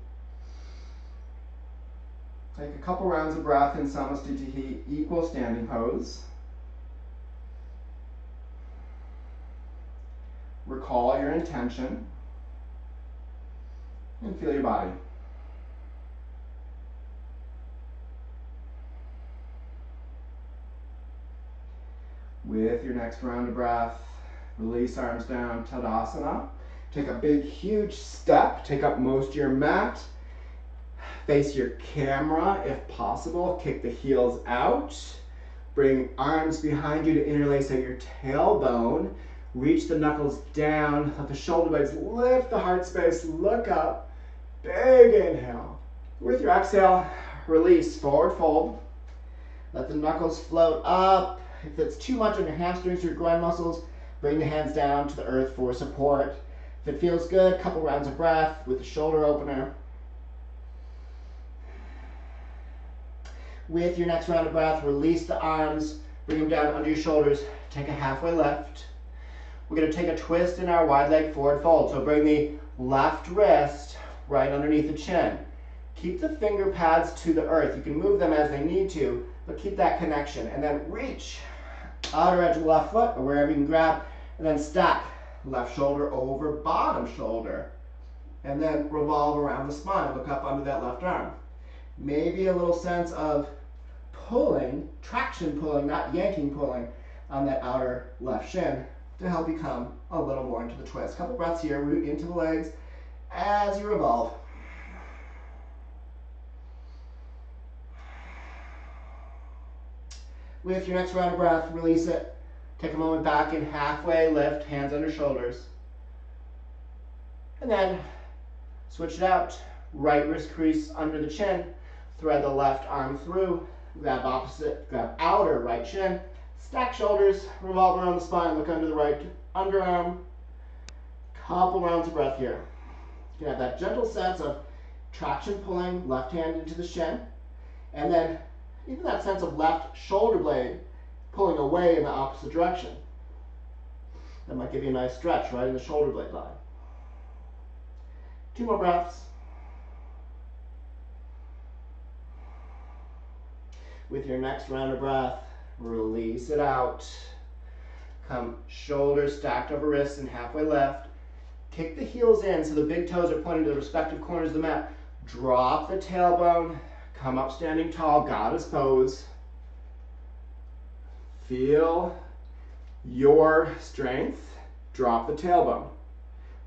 Speaker 1: Take a couple rounds of breath in Samastitihi, equal standing pose. recall your intention and feel your body. With your next round of breath, release arms down, Tadasana. Take a big, huge step. Take up most of your mat. Face your camera if possible. Kick the heels out. Bring arms behind you to interlace at your tailbone. Reach the knuckles down. Let the shoulder blades lift the heart space. Look up. Big inhale. With your exhale, release. Forward fold. Let the knuckles float up. If it's too much on your hamstrings or your groin muscles, bring the hands down to the earth for support. If it feels good, a couple rounds of breath with the shoulder opener. With your next round of breath, release the arms, bring them down under your shoulders, take a halfway lift. We're going to take a twist in our wide leg forward fold. So bring the left wrist right underneath the chin. Keep the finger pads to the earth. You can move them as they need to, but keep that connection. And then reach outer edge of left foot or wherever you can grab, and then stack left shoulder over bottom shoulder. And then revolve around the spine. Look up under that left arm. Maybe a little sense of pulling, traction pulling, not yanking pulling on that outer left shin to help you come a little more into the twist. Couple breaths here, root into the legs as you revolve. With your next round of breath, release it. Take a moment back and halfway lift, hands under shoulders. And then switch it out. Right wrist crease under the chin. Thread the left arm through. Grab opposite, grab outer right shin. Stack shoulders, revolve around the spine, look under the right underarm. Couple rounds of breath here. You can have that gentle sense of traction pulling left hand into the shin. And then even that sense of left shoulder blade pulling away in the opposite direction. That might give you a nice stretch right in the shoulder blade line. Two more breaths. With your next round of breath, release it out. Come shoulders stacked over wrists and halfway left. Kick the heels in so the big toes are pointing to the respective corners of the mat. Drop the tailbone, come up standing tall, goddess pose. Feel your strength. Drop the tailbone.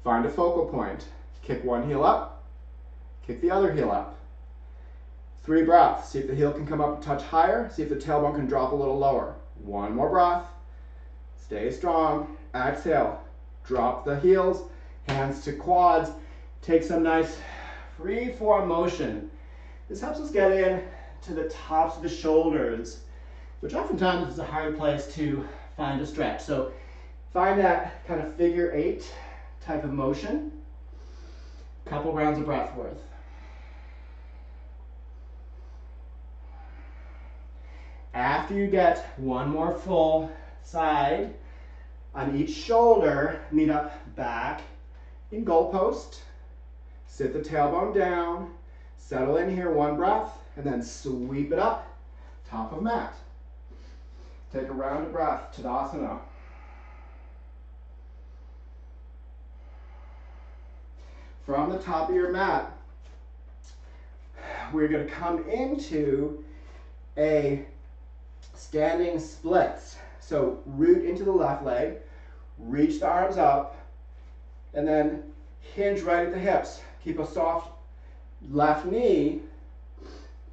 Speaker 1: Find a focal point. Kick one heel up, kick the other heel up. Three breaths. See if the heel can come up a touch higher. See if the tailbone can drop a little lower. One more breath. Stay strong. Exhale. Drop the heels. Hands to quads. Take some nice free form motion. This helps us get in to the tops of the shoulders, which oftentimes is a hard place to find a stretch. So find that kind of figure eight type of motion. Couple rounds of breath worth. After you get one more full side on each shoulder, meet up back in goalpost. Sit the tailbone down, settle in here, one breath, and then sweep it up, top of mat. Take a round of breath, Tadasana. From the top of your mat, we're going to come into a standing splits. So root into the left leg, reach the arms up, and then hinge right at the hips. Keep a soft left knee,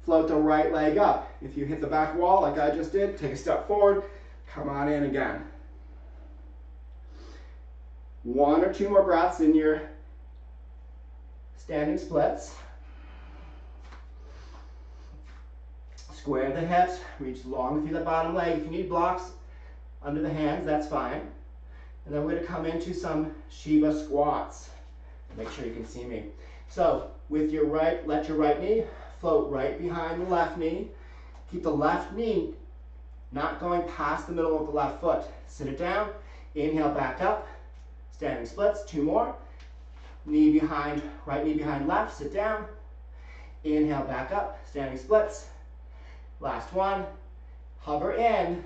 Speaker 1: float the right leg up. If you hit the back wall like I just did, take a step forward, come on in again. One or two more breaths in your standing splits. Square the hips, reach long through the bottom leg. If you need blocks under the hands, that's fine. And then we're going to come into some Shiva squats. Make sure you can see me. So with your right, let your right knee float right behind the left knee. Keep the left knee not going past the middle of the left foot. Sit it down. Inhale back up. Standing splits. Two more. Knee behind, right knee behind left. Sit down. Inhale back up. Standing splits. Last one. Hover in.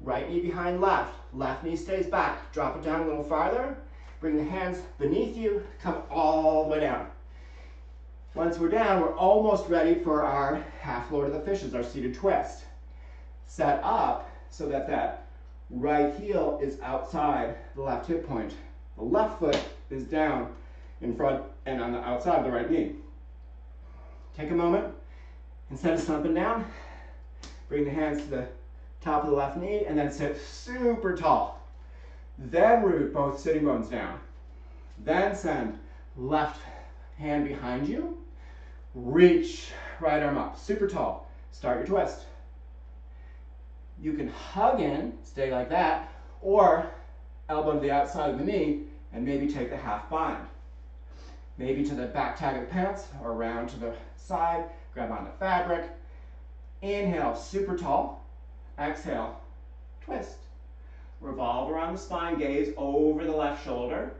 Speaker 1: Right knee behind left. Left knee stays back. Drop it down a little farther. Bring the hands beneath you. Come all the way down. Once we're down, we're almost ready for our half lord of the fishes, our seated twist. Set up so that that right heel is outside the left hip point. The left foot is down in front and on the outside of the right knee. Take a moment. Instead of slumping down, bring the hands to the top of the left knee and then sit super tall. Then root both sitting bones down. Then send left hand behind you. Reach right arm up, super tall. Start your twist. You can hug in, stay like that, or elbow to the outside of the knee and maybe take the half bind. Maybe to the back tag of the pants or around to the side, grab on the fabric. Inhale, super tall. Exhale, twist. Revolve around the spine, gaze over the left shoulder.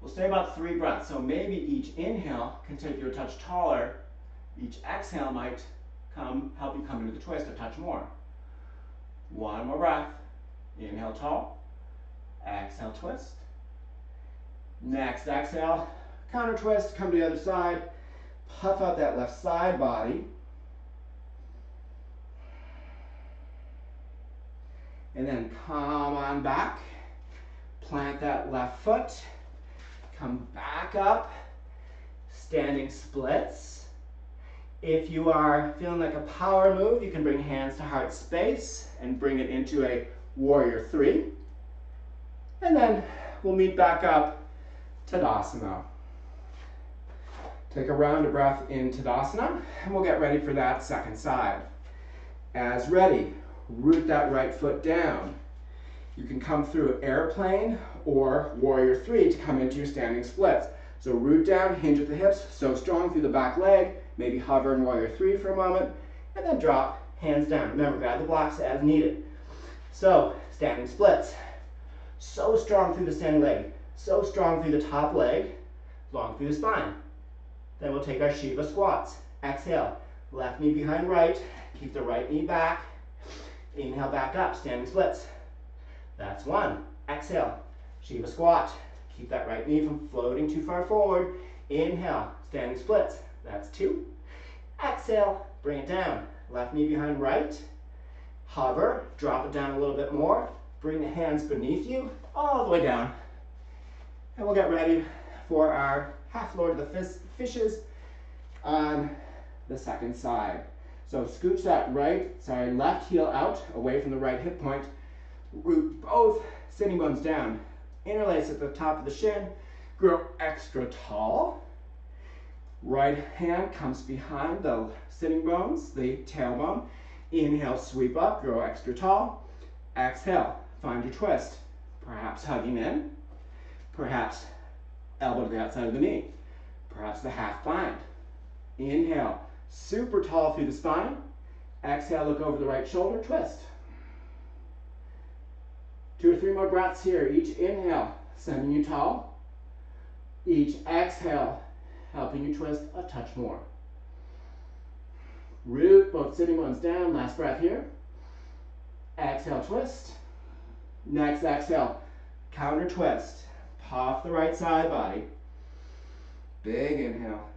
Speaker 1: We'll stay about three breaths. So maybe each inhale can take you a touch taller. Each exhale might come help you come into the twist a touch more. One more breath. Inhale tall. Exhale twist. Next exhale, counter twist, come to the other side. Puff out that left side body. And then come on back. Plant that left foot. Come back up. Standing splits. If you are feeling like a power move, you can bring hands to heart space and bring it into a warrior three. And then we'll meet back up Tadasana. Take a round of breath in Tadasana, and we'll get ready for that second side. As ready, root that right foot down. You can come through airplane or warrior three to come into your standing splits. So root down, hinge at the hips, so strong through the back leg, maybe hover in warrior three for a moment, and then drop, hands down. Remember, grab the blocks as needed. So, standing splits. So strong through the standing leg, so strong through the top leg, long through the spine. Then we'll take our Shiva squats. Exhale, left knee behind right, keep the right knee back. Inhale back up, standing splits. That's one. Exhale, Shiva squat. Keep that right knee from floating too far forward. Inhale, standing splits. That's two. Exhale, bring it down. Left knee behind right. Hover, drop it down a little bit more. Bring the hands beneath you, all the way down. And we'll get ready for our half lord of the fishes on the second side. So scooch that right, sorry, left heel out, away from the right hip point. Root both sitting bones down. Interlace at the top of the shin. Grow extra tall. Right hand comes behind the sitting bones, the tailbone. Inhale, sweep up, grow extra tall. Exhale, find your twist. Perhaps hugging in, perhaps elbow to the outside of the knee, perhaps the half bind. Inhale, super tall through the spine. Exhale, look over the right shoulder, twist. Two or three more breaths here. Each inhale, sending you tall. Each exhale, helping you twist a touch more. Root both sitting bones down. Last breath here. Exhale, twist. Next exhale, counter twist. Puff the right side body. Big inhale.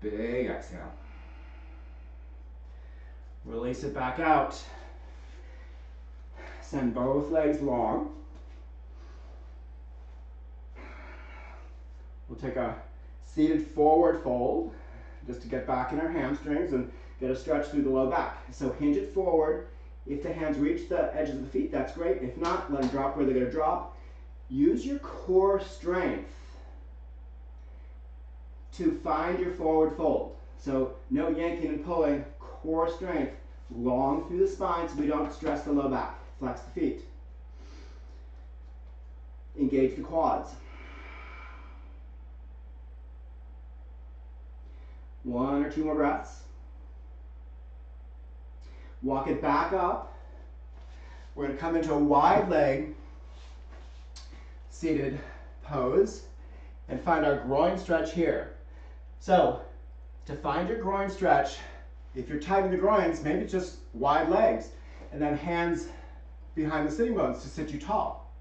Speaker 1: Big exhale. Release it back out. Send both legs long. We'll take a seated forward fold just to get back in our hamstrings and get a stretch through the low back. So hinge it forward. If the hands reach the edges of the feet, that's great. If not, let them drop where they're going to drop. Use your core strength to find your forward fold. So no yanking and pulling, core strength, long through the spine so we don't stress the low back. Flex the feet. Engage the quads. One or two more breaths. Walk it back up. We're going to come into a wide leg seated pose and find our groin stretch here. So, to find your groin stretch, If you're tight in the groins, maybe just wide legs. And then hands behind the sitting bones to sit you tall.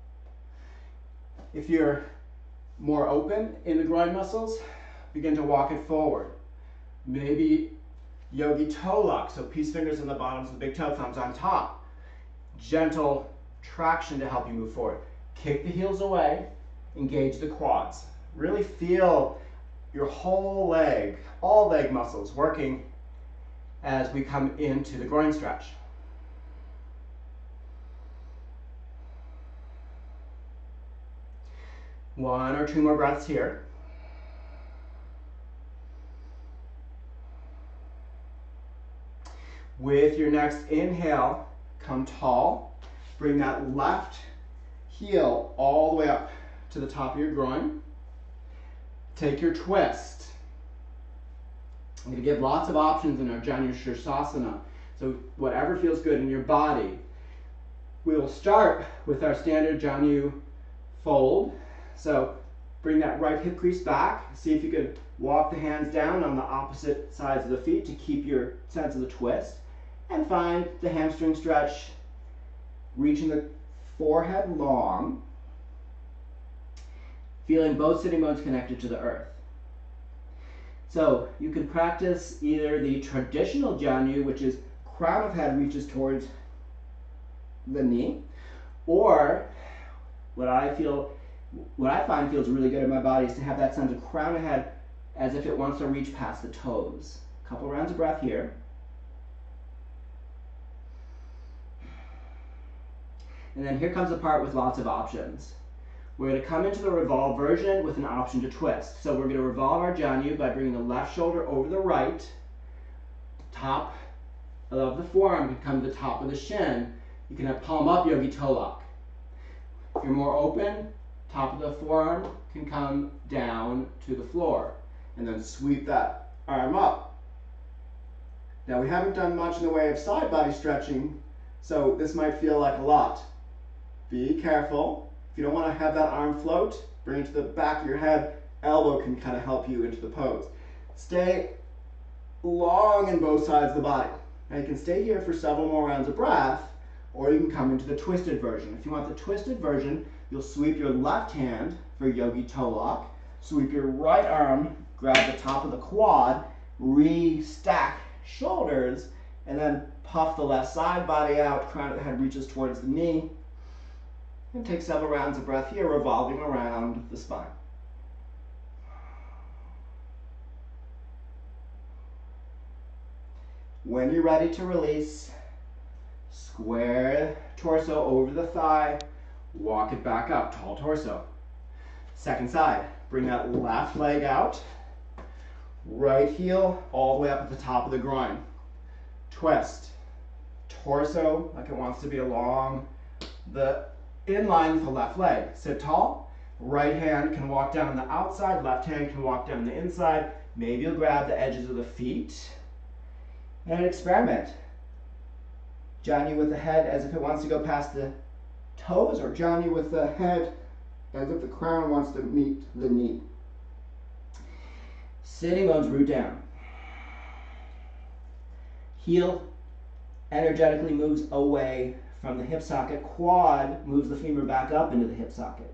Speaker 1: If you're more open in the groin muscles, begin to walk it forward. Maybe yogi toe lock, so peace fingers on the bottoms of the big toe, thumbs on top. Gentle traction to help you move forward. Kick the heels away, engage the quads. Really feel your whole leg, all leg muscles working as we come into the groin stretch. One or two more breaths here. With your next inhale, come tall. Bring that left heel all the way up to the top of your groin. Take your twist. I'm going to give lots of options in our Janu Sirsasana. So whatever feels good in your body. We will start with our standard Janu fold. So bring that right hip crease back. See if you can walk the hands down on the opposite sides of the feet to keep your sense of the twist. And find the hamstring stretch, reaching the forehead long, feeling both sitting bones connected to the earth. So you can practice either the traditional Janu, which is crown of head reaches towards the knee, or what I feel, what I find feels really good in my body is to have that sense of crown of head as if it wants to reach past the toes. A couple rounds of breath here. And then here comes the part with lots of options. We're going to come into the revolve version with an option to twist. So we're going to revolve our Janu by bringing the left shoulder over the right. Top of the forearm can come to the top of the shin. You can have palm up yogi toe lock. If you're more open, top of the forearm can come down to the floor. And then sweep that arm up. Now we haven't done much in the way of side body stretching, so this might feel like a lot. Be careful If you don't want to have that arm float, bring it to the back of your head. Elbow can kind of help you into the pose. Stay long in both sides of the body. Now you can stay here for several more rounds of breath, or you can come into the twisted version. If you want the twisted version, you'll sweep your left hand for yogi toe lock, sweep your right arm, grab the top of the quad, re-stack shoulders, and then puff the left side body out, crown of the head reaches towards the knee, and take several rounds of breath here, revolving around the spine. When you're ready to release, square torso over the thigh, walk it back up, tall torso. Second side, bring that left leg out, right heel all the way up at the top of the groin. Twist, torso like it wants to be along the in line with the left leg. Sit tall. Right hand can walk down the outside, left hand can walk down the inside. Maybe you'll grab the edges of the feet and experiment. Janu with the head as if it wants to go past the toes, or Janu with the head as if the crown wants to meet the knee. Sitting bones root down. Heel energetically moves away from the hip socket. Quad moves the femur back up into the hip socket.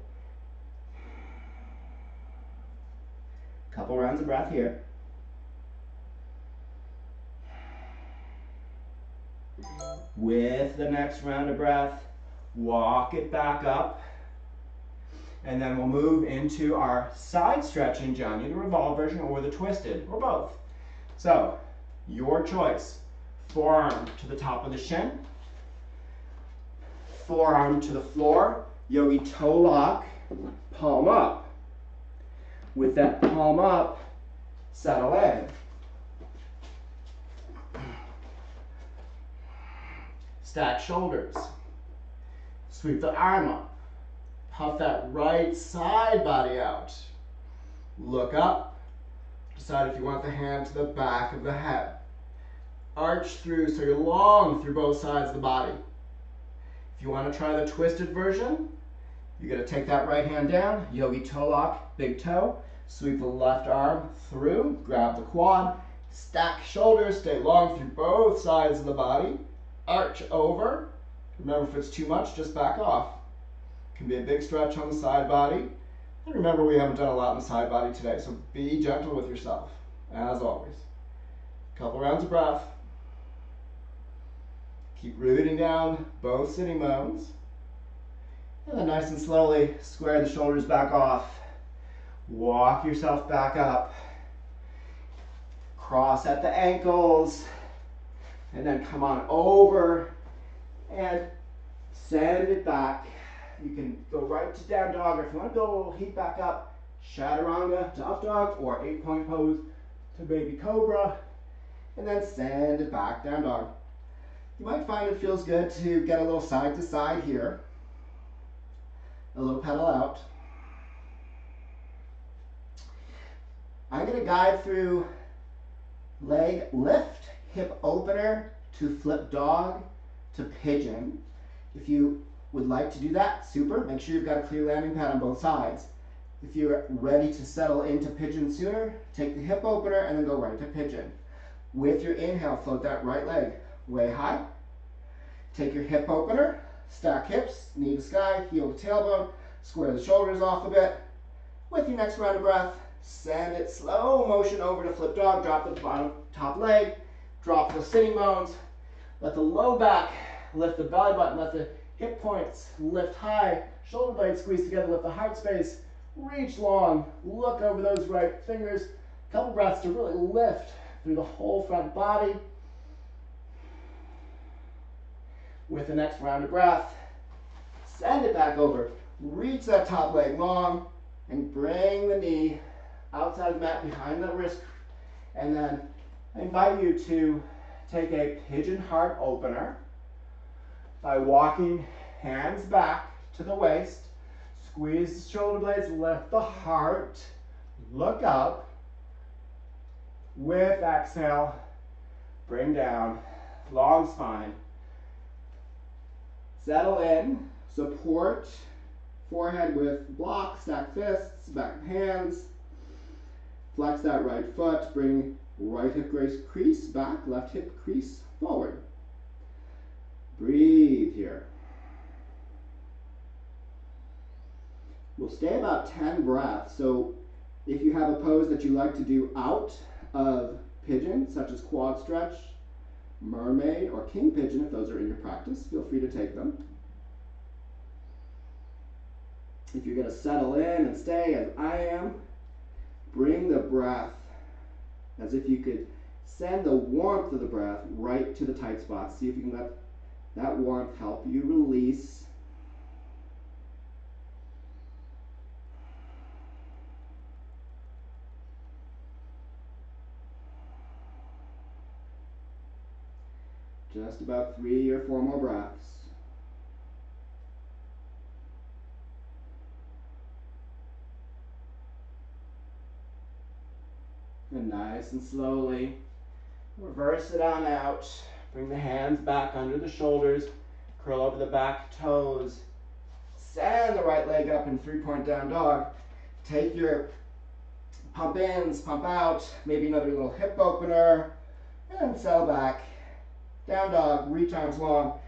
Speaker 1: Couple rounds of breath here. With the next round of breath, walk it back up. And then we'll move into our side stretching, Janu, the revolve version or the twisted, or both. So, your choice. Forearm to the top of the shin, forearm to the floor, yogi toe lock, palm up. With that palm up, settle in. Stack shoulders. Sweep the arm up. Puff that right side body out. Look up. Decide if you want the hand to the back of the head. Arch through so you're long through both sides of the body. If you want to try the twisted version, you're going to take that right hand down, yogi toe lock, big toe, sweep the left arm through, grab the quad, Stack shoulders, stay long through both sides of the body. Arch over. Remember, if it's too much, just back off. Can be a big stretch on the side body. And remember, we haven't done a lot in the side body today, so be gentle with yourself, as always. Couple rounds of breath. Keep rooting down both sitting bones. And then nice and slowly square the shoulders back off. Walk yourself back up. Cross at the ankles. And then come on over and send it back. You can go right to down dog, or if you want to little heat back up, chaturanga to up dog, or eight point pose to baby cobra, and then send it back down dog. You might find it feels good to get a little side to side here. A little pedal out. I'm going to guide through leg lift, hip opener to flip dog to pigeon. If you would like to do that, super. Make sure you've got a clear landing pad on both sides. If you're ready to settle into pigeon sooner, take the hip opener and then go right to pigeon. With your inhale, float that right leg way high. Take your hip opener, stack hips, knee to sky, heel to tailbone, square the shoulders off a bit. With your next round of breath, send it slow motion over to flip dog, drop the bottom top leg, drop the sitting bones, let the low back lift the belly button, let the hip points lift high, shoulder blades squeeze together, lift the heart space, reach long, look over those right fingers, couple breaths to really lift through the whole front body. With the next round of breath, send it back over, reach that top leg long, and bring the knee outside the mat behind the wrist. And then I invite you to take a pigeon heart opener by walking hands back to the waist. Squeeze the shoulder blades, lift the heart, look up. With exhale, bring down, long spine. Settle in, support forehead with block, stack fists, back hands. Flex that right foot, bring right hip grace, crease back, left hip crease forward. Breathe here. We'll stay about 10 breaths. So if you have a pose that you like to do out of pigeon, such as quad stretch, mermaid, or king pigeon, if those are in your practice, feel free to take them. If you're going to settle in and stay as I am, bring the breath as if you could send the warmth of the breath right to the tight spots. See if you can let that warmth help you release. Just about three or four more breaths. And nice and slowly, reverse it on out. Bring the hands back under the shoulders. Curl over the back toes. Send the right leg up in three-point down dog. Take your pump ins, pump out, maybe another little hip opener, and settle back. Down dog, reach arms long,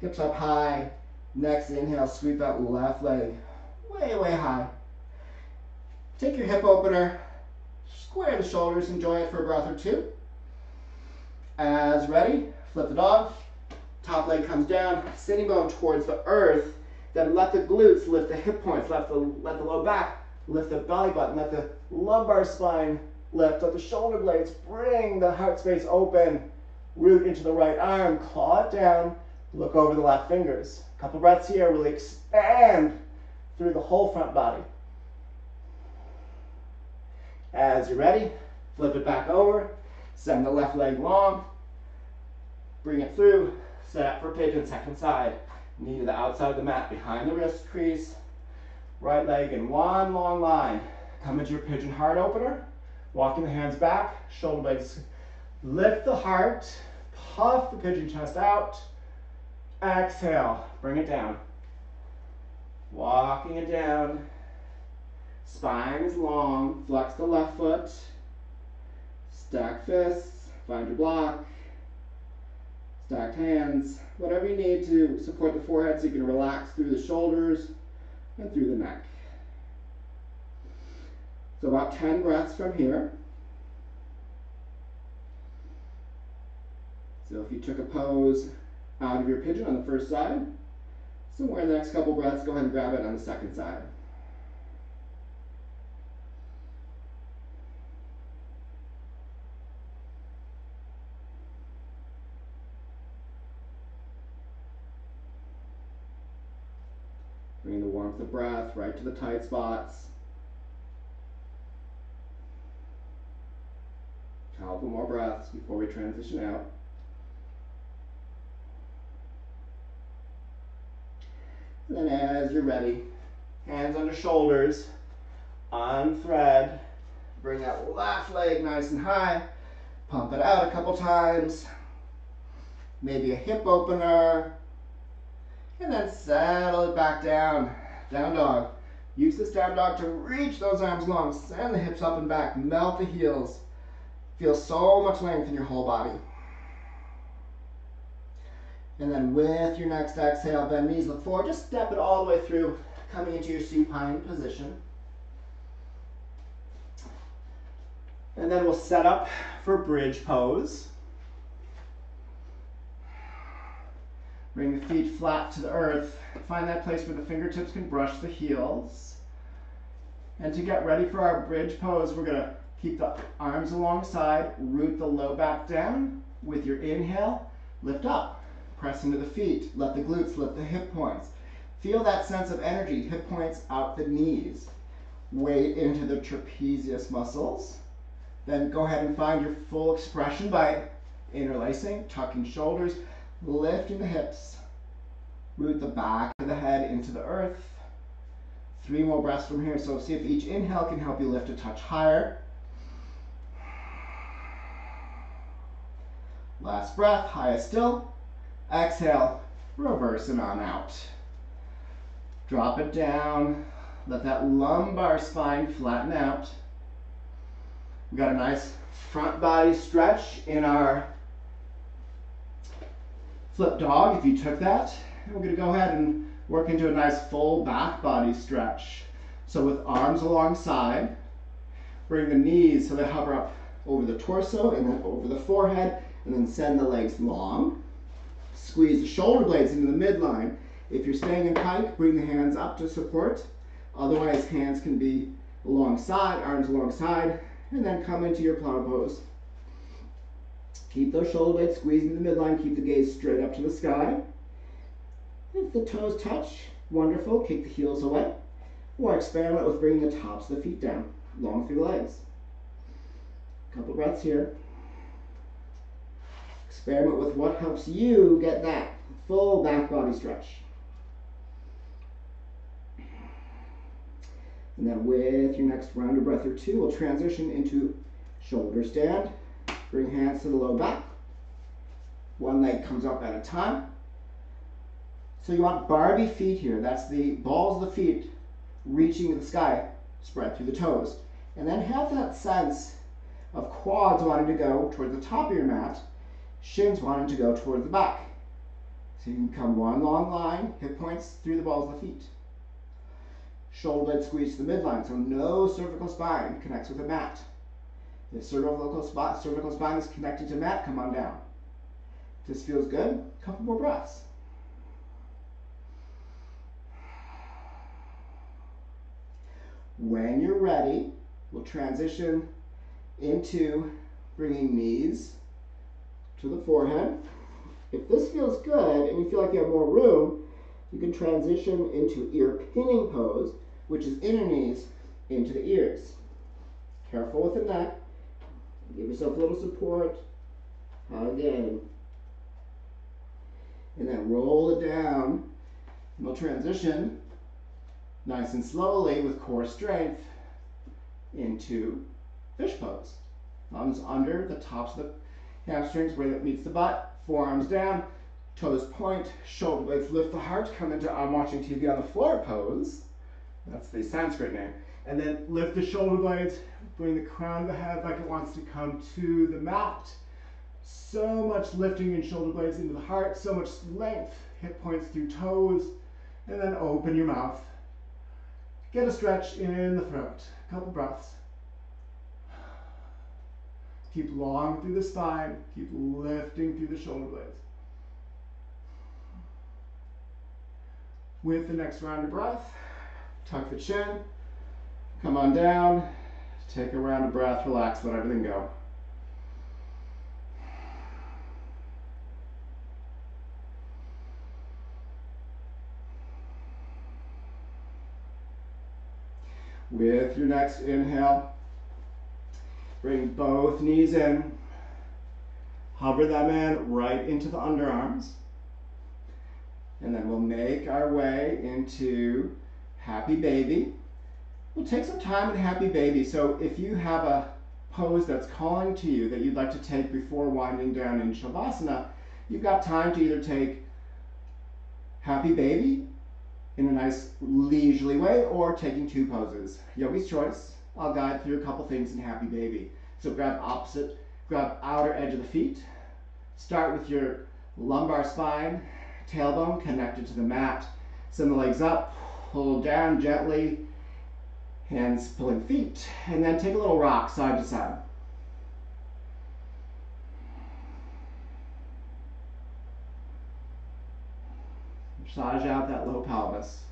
Speaker 1: hips up high. Next inhale, sweep that left leg way, way high. Take your hip opener, square the shoulders, enjoy it for a breath or two. As ready, Flip the dog. Top leg comes down, sitting bone towards the earth. Then let the glutes lift the hip points, let the, let the low back lift the belly button, let the lumbar spine lift, let the shoulder blades bring the heart space open. Root into the right arm, claw it down, look over the left fingers. A Couple breaths here, really expand through the whole front body. As you're ready, flip it back over, send the left leg long, Bring it through, set up for pigeon, second side. Knee to the outside of the mat, behind the wrist crease. Right leg in one long line. Come into your pigeon heart opener. Walking the hands back, shoulder blades. Lift the heart, puff the pigeon chest out. Exhale, bring it down. Walking it down. Spine is long, flex the left foot. Stack fists, find your block, stacked hands, whatever you need to support the forehead so you can relax through the shoulders and through the neck. So about 10 breaths from here. So if you took a pose out of your pigeon on the first side, somewhere in the next couple breaths, go ahead and grab it on the second side. Bring the of breath right to the tight spots. Couple more breaths before we transition out. And then as you're ready, hands under shoulders, unthread, bring that left leg nice and high, pump it out a couple times, maybe a hip opener, and then settle it back down, down dog. Use this down dog to reach those arms long, send the hips up and back, melt the heels. Feel so much length in your whole body. And then with your next exhale, bend knees, look forward, just step it all the way through, coming into your supine position. And then we'll set up for bridge pose. Bring the feet flat to the earth. Find that place where the fingertips can brush the heels. And to get ready for our bridge pose, we're gonna keep the arms alongside, root the low back down. With your inhale, lift up. Press into the feet. Let the glutes lift the hip points. Feel that sense of energy. Hip points out the knees. Weight into the trapezius muscles. Then go ahead and find your full expression by interlacing, tucking shoulders, lifting the hips. Root the back of the head into the earth. Three more breaths from here. So see if each inhale can help you lift a touch higher. Last breath, highest still. Exhale, reverse and on out. Drop it down. Let that lumbar spine flatten out. We got a nice front body stretch in our flip dog if you took that. We're gonna go ahead and work into a nice full back body stretch. So with arms alongside, bring the knees so they hover up over the torso and then over the forehead and then send the legs long. Squeeze the shoulder blades into the midline. If you're staying in pike, bring the hands up to support. Otherwise, hands can be alongside, arms alongside, and then come into your plow pose. Keep those shoulder blades squeezing the midline. Keep the gaze straight up to the sky. If the toes touch, wonderful. Kick the heels away. Or experiment with bringing the tops of the feet down, long through the legs. A couple breaths here. Experiment with what helps you get that full back body stretch. And then with your next round of breath or two, we'll transition into shoulder stand. Bring hands to the low back. One leg comes up at a time. So you want Barbie feet here. That's the balls of the feet reaching the sky, spread through the toes. And then have that sense of quads wanting to go toward the top of your mat shins wanting to go toward the back. So you can come one long line, hip points through the balls of the feet. Shoulder blade squeeze to the midline, so no cervical spine connects with the mat. If cervical, spot, cervical spine is connected to mat, come on down. If this feels good, couple more breaths. When you're ready, we'll transition into bringing knees to the forehead. If this feels good and you feel like you have more room, you can transition into ear pinning pose, which is inner knees into the ears. Careful with the neck. Give yourself a little support. Again. And then roll it down. And we'll transition nice and slowly with core strength into fish pose. Thumbs under the tops of the hamstrings where it meets the butt, forearms down, toes point, shoulder blades lift the heart, come into I'm watching TV on the floor pose. That's the Sanskrit name. And then lift the shoulder blades, bring the crown of the head like it wants to come to the mat. So much lifting in shoulder blades into the heart, so much length, hip points through toes, and then open your mouth. Get a stretch in the throat. Couple breaths. Keep long through the spine. Keep lifting through the shoulder blades. With the next round of breath, tuck the chin, come on down, take a round of breath, relax, let everything go. With your next inhale, bring both knees in. Hover them in right into the underarms. And then we'll make our way into happy baby. We'll take some time in happy baby. So if you have a pose that's calling to you that you'd like to take before winding down in Shavasana, you've got time to either take happy baby in a nice leisurely way or taking two poses. Yogi's choice. I'll guide through a couple things in Happy Baby. So grab opposite, grab outer edge of the feet. Start with your lumbar spine, tailbone connected to the mat. Send the legs up, pull down gently, hands pulling feet, and then take a little rock side to side. Massage out that low pelvis.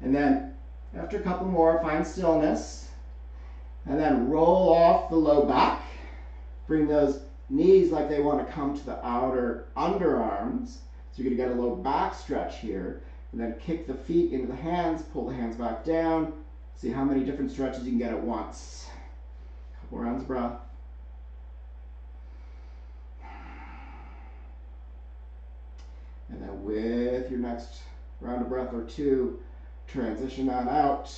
Speaker 1: And then after a couple more, find stillness. And then roll off the low back. Bring those knees like they want to come to the outer underarms. So you're going to get a low back stretch here. And then kick the feet into the hands, pull the hands back down. See how many different stretches you can get at once. Couple rounds of breath. With your next round of breath or two, transition on out.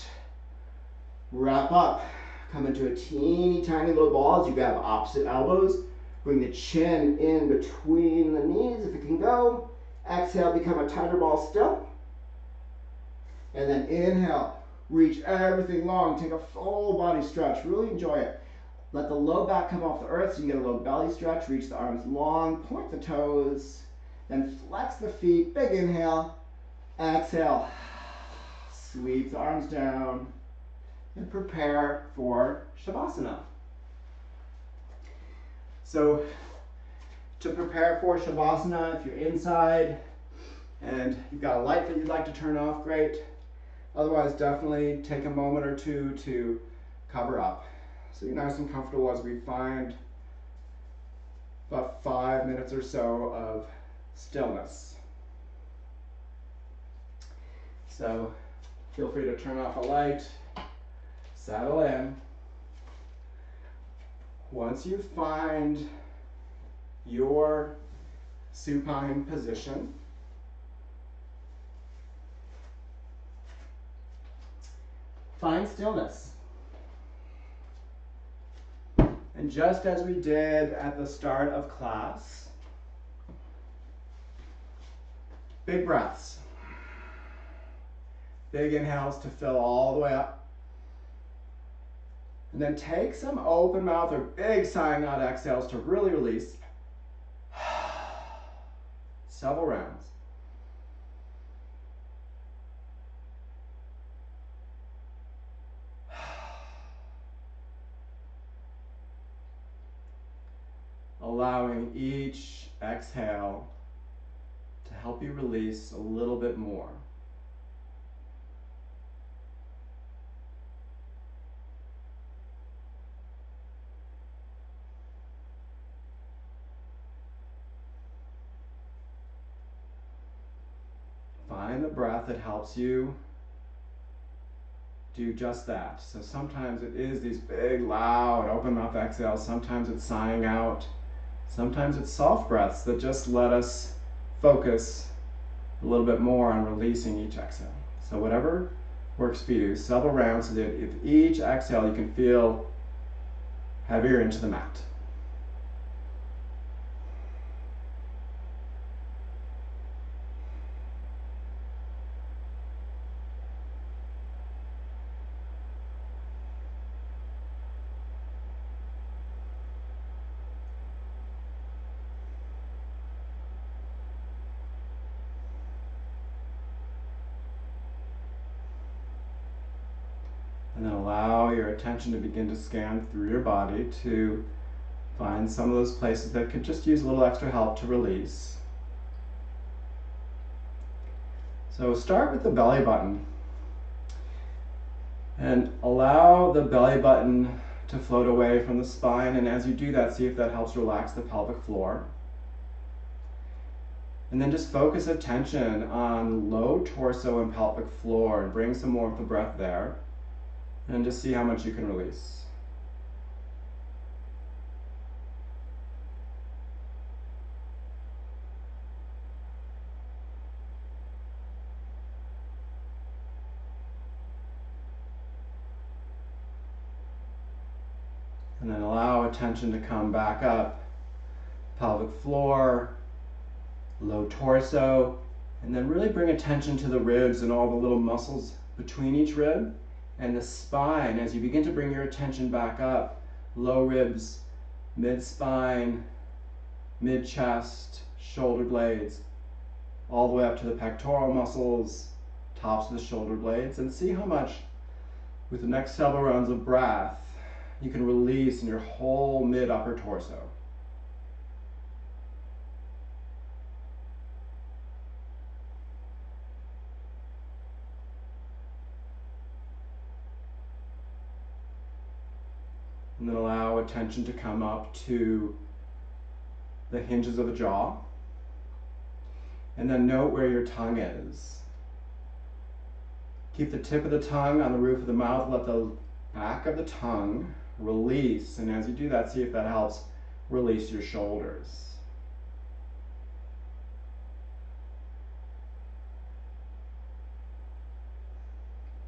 Speaker 1: Wrap up. Come into a teeny tiny little ball as you grab opposite elbows. Bring the chin in between the knees if it can go. Exhale, become a tighter ball still. And then inhale, reach everything long. Take a full body stretch. Really enjoy it. Let the low back come off the earth so you get a low belly stretch. Reach the arms long, point the toes. Then flex the feet, big inhale. Exhale, sweep the arms down and prepare for Shavasana. So to prepare for Shavasana, if you're inside and you've got a light that you'd like to turn off, great. Otherwise, definitely take a moment or two to cover up. So you're nice and comfortable as we find about five minutes or so of stillness. So feel free to turn off a light, settle in. Once you find your supine position, find stillness. And just as we did at the start of class, Big breaths. Big inhales to fill all the way up. And then take some open mouth or big sighing out exhales to really release. [SIGHS] Several rounds. [SIGHS] Allowing each exhale help you release a little bit more. Find the breath that helps you do just that. So sometimes it is these big, loud, open mouth exhales. Sometimes it's sighing out. Sometimes it's soft breaths that just let us focus a little bit more on releasing each exhale. So whatever works for you, several rounds so that if each exhale you can feel heavier into the mat. And then allow your attention to begin to scan through your body to find some of those places that could just use a little extra help to release. So start with the belly button. And allow the belly button to float away from the spine. And as you do that, see if that helps relax the pelvic floor. And then just focus attention on low torso and pelvic floor and bring some more of breath there. And just see how much you can release. And then allow attention to come back up. Pelvic floor, low torso, and then really bring attention to the ribs and all the little muscles between each rib and the spine as you begin to bring your attention back up. Low ribs, mid spine, mid chest, shoulder blades, all the way up to the pectoral muscles, tops of the shoulder blades, and see how much with the next several rounds of breath you can release in your whole mid upper torso. And then attention to come up to the hinges of the jaw. And then note where your tongue is. Keep the tip of the tongue on the roof of the mouth. Let the back of the tongue release. And as you do that, see if that helps release your shoulders.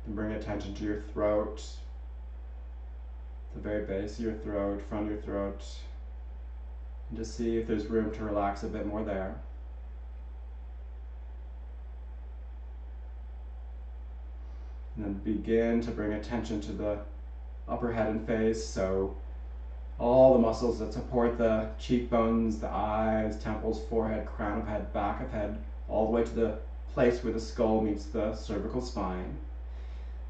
Speaker 1: And bring attention to your throat, the very base of your throat, front of your throat. And just see if there's room to relax a bit more there. And then begin to bring attention to the upper head and face. So all the muscles that support the cheekbones, the eyes, temples, forehead, crown of head, back of head, all the way to the place where the skull meets the cervical spine.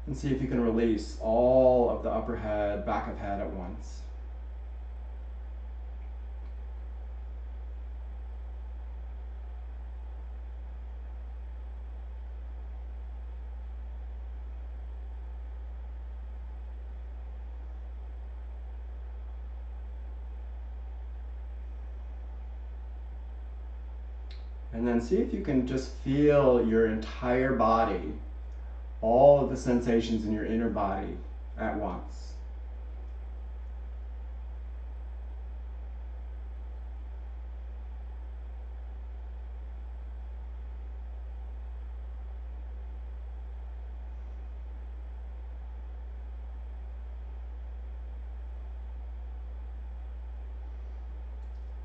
Speaker 1: And see if you can release all of the upper head, back of head at once. And then see if you can just feel your entire body, all of the sensations in your inner body at once.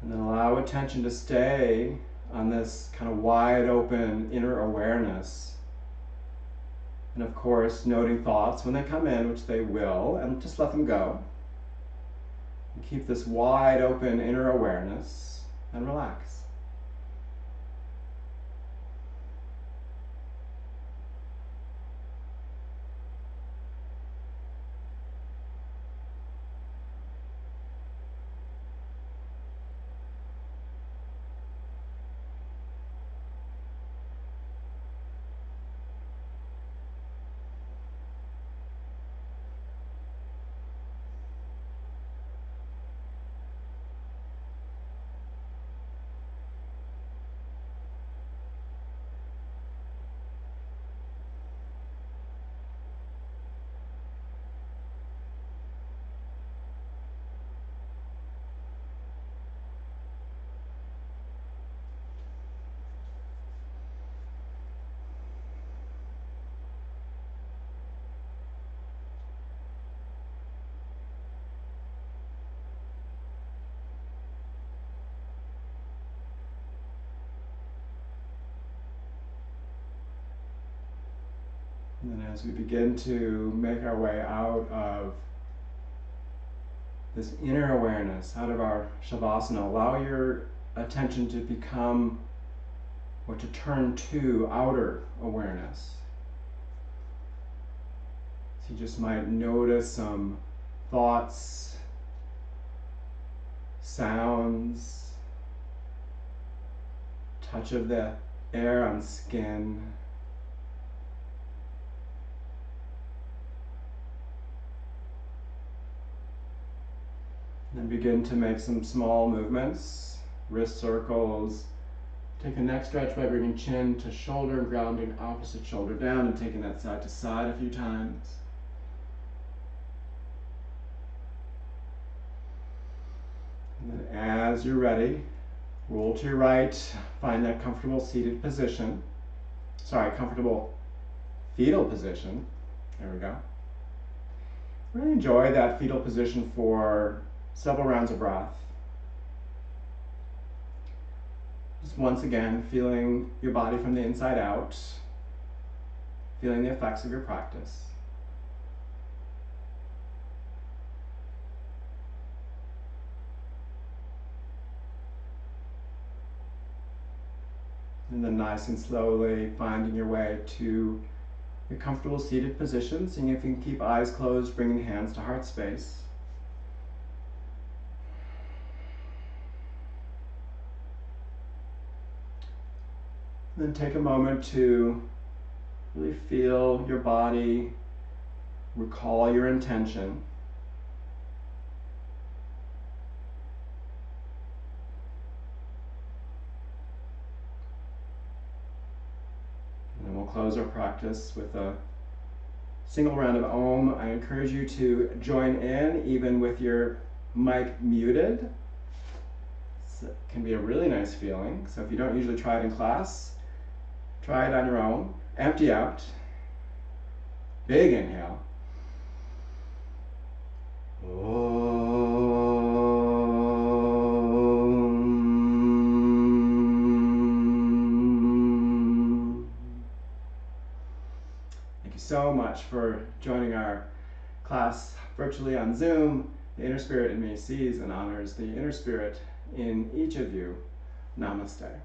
Speaker 1: And then allow attention to stay on this kind of wide open inner awareness. And of course, noting thoughts when they come in, which they will, and just let them go. And keep this wide open inner awareness and relax. And then as we begin to make our way out of this inner awareness, out of our Shavasana, allow your attention to become or to turn to outer awareness. you just might notice some thoughts, sounds, touch of the air on skin. Then begin to make some small movements, wrist circles. Take a neck stretch by bringing chin to shoulder, grounding opposite shoulder down, and taking that side to side a few times. And then as you're ready, roll to your right, find that comfortable seated position. Sorry, comfortable fetal position. There we go. Really enjoy that fetal position for several rounds of breath. Just once again, feeling your body from the inside out, feeling the effects of your practice. And then nice and slowly finding your way to your comfortable seated position, seeing if you can keep eyes closed, bringing hands to heart space. Then take a moment to really feel your body, recall your intention. And we'll close our practice with a single round of Om. I encourage you to join in even with your mic muted. It can be a really nice feeling. So if you don't usually try it in class, Try it on your own. Empty out. Big inhale. Thank you so much for joining our class virtually on Zoom. The inner spirit in me sees and honors the inner spirit in each of you. Namaste.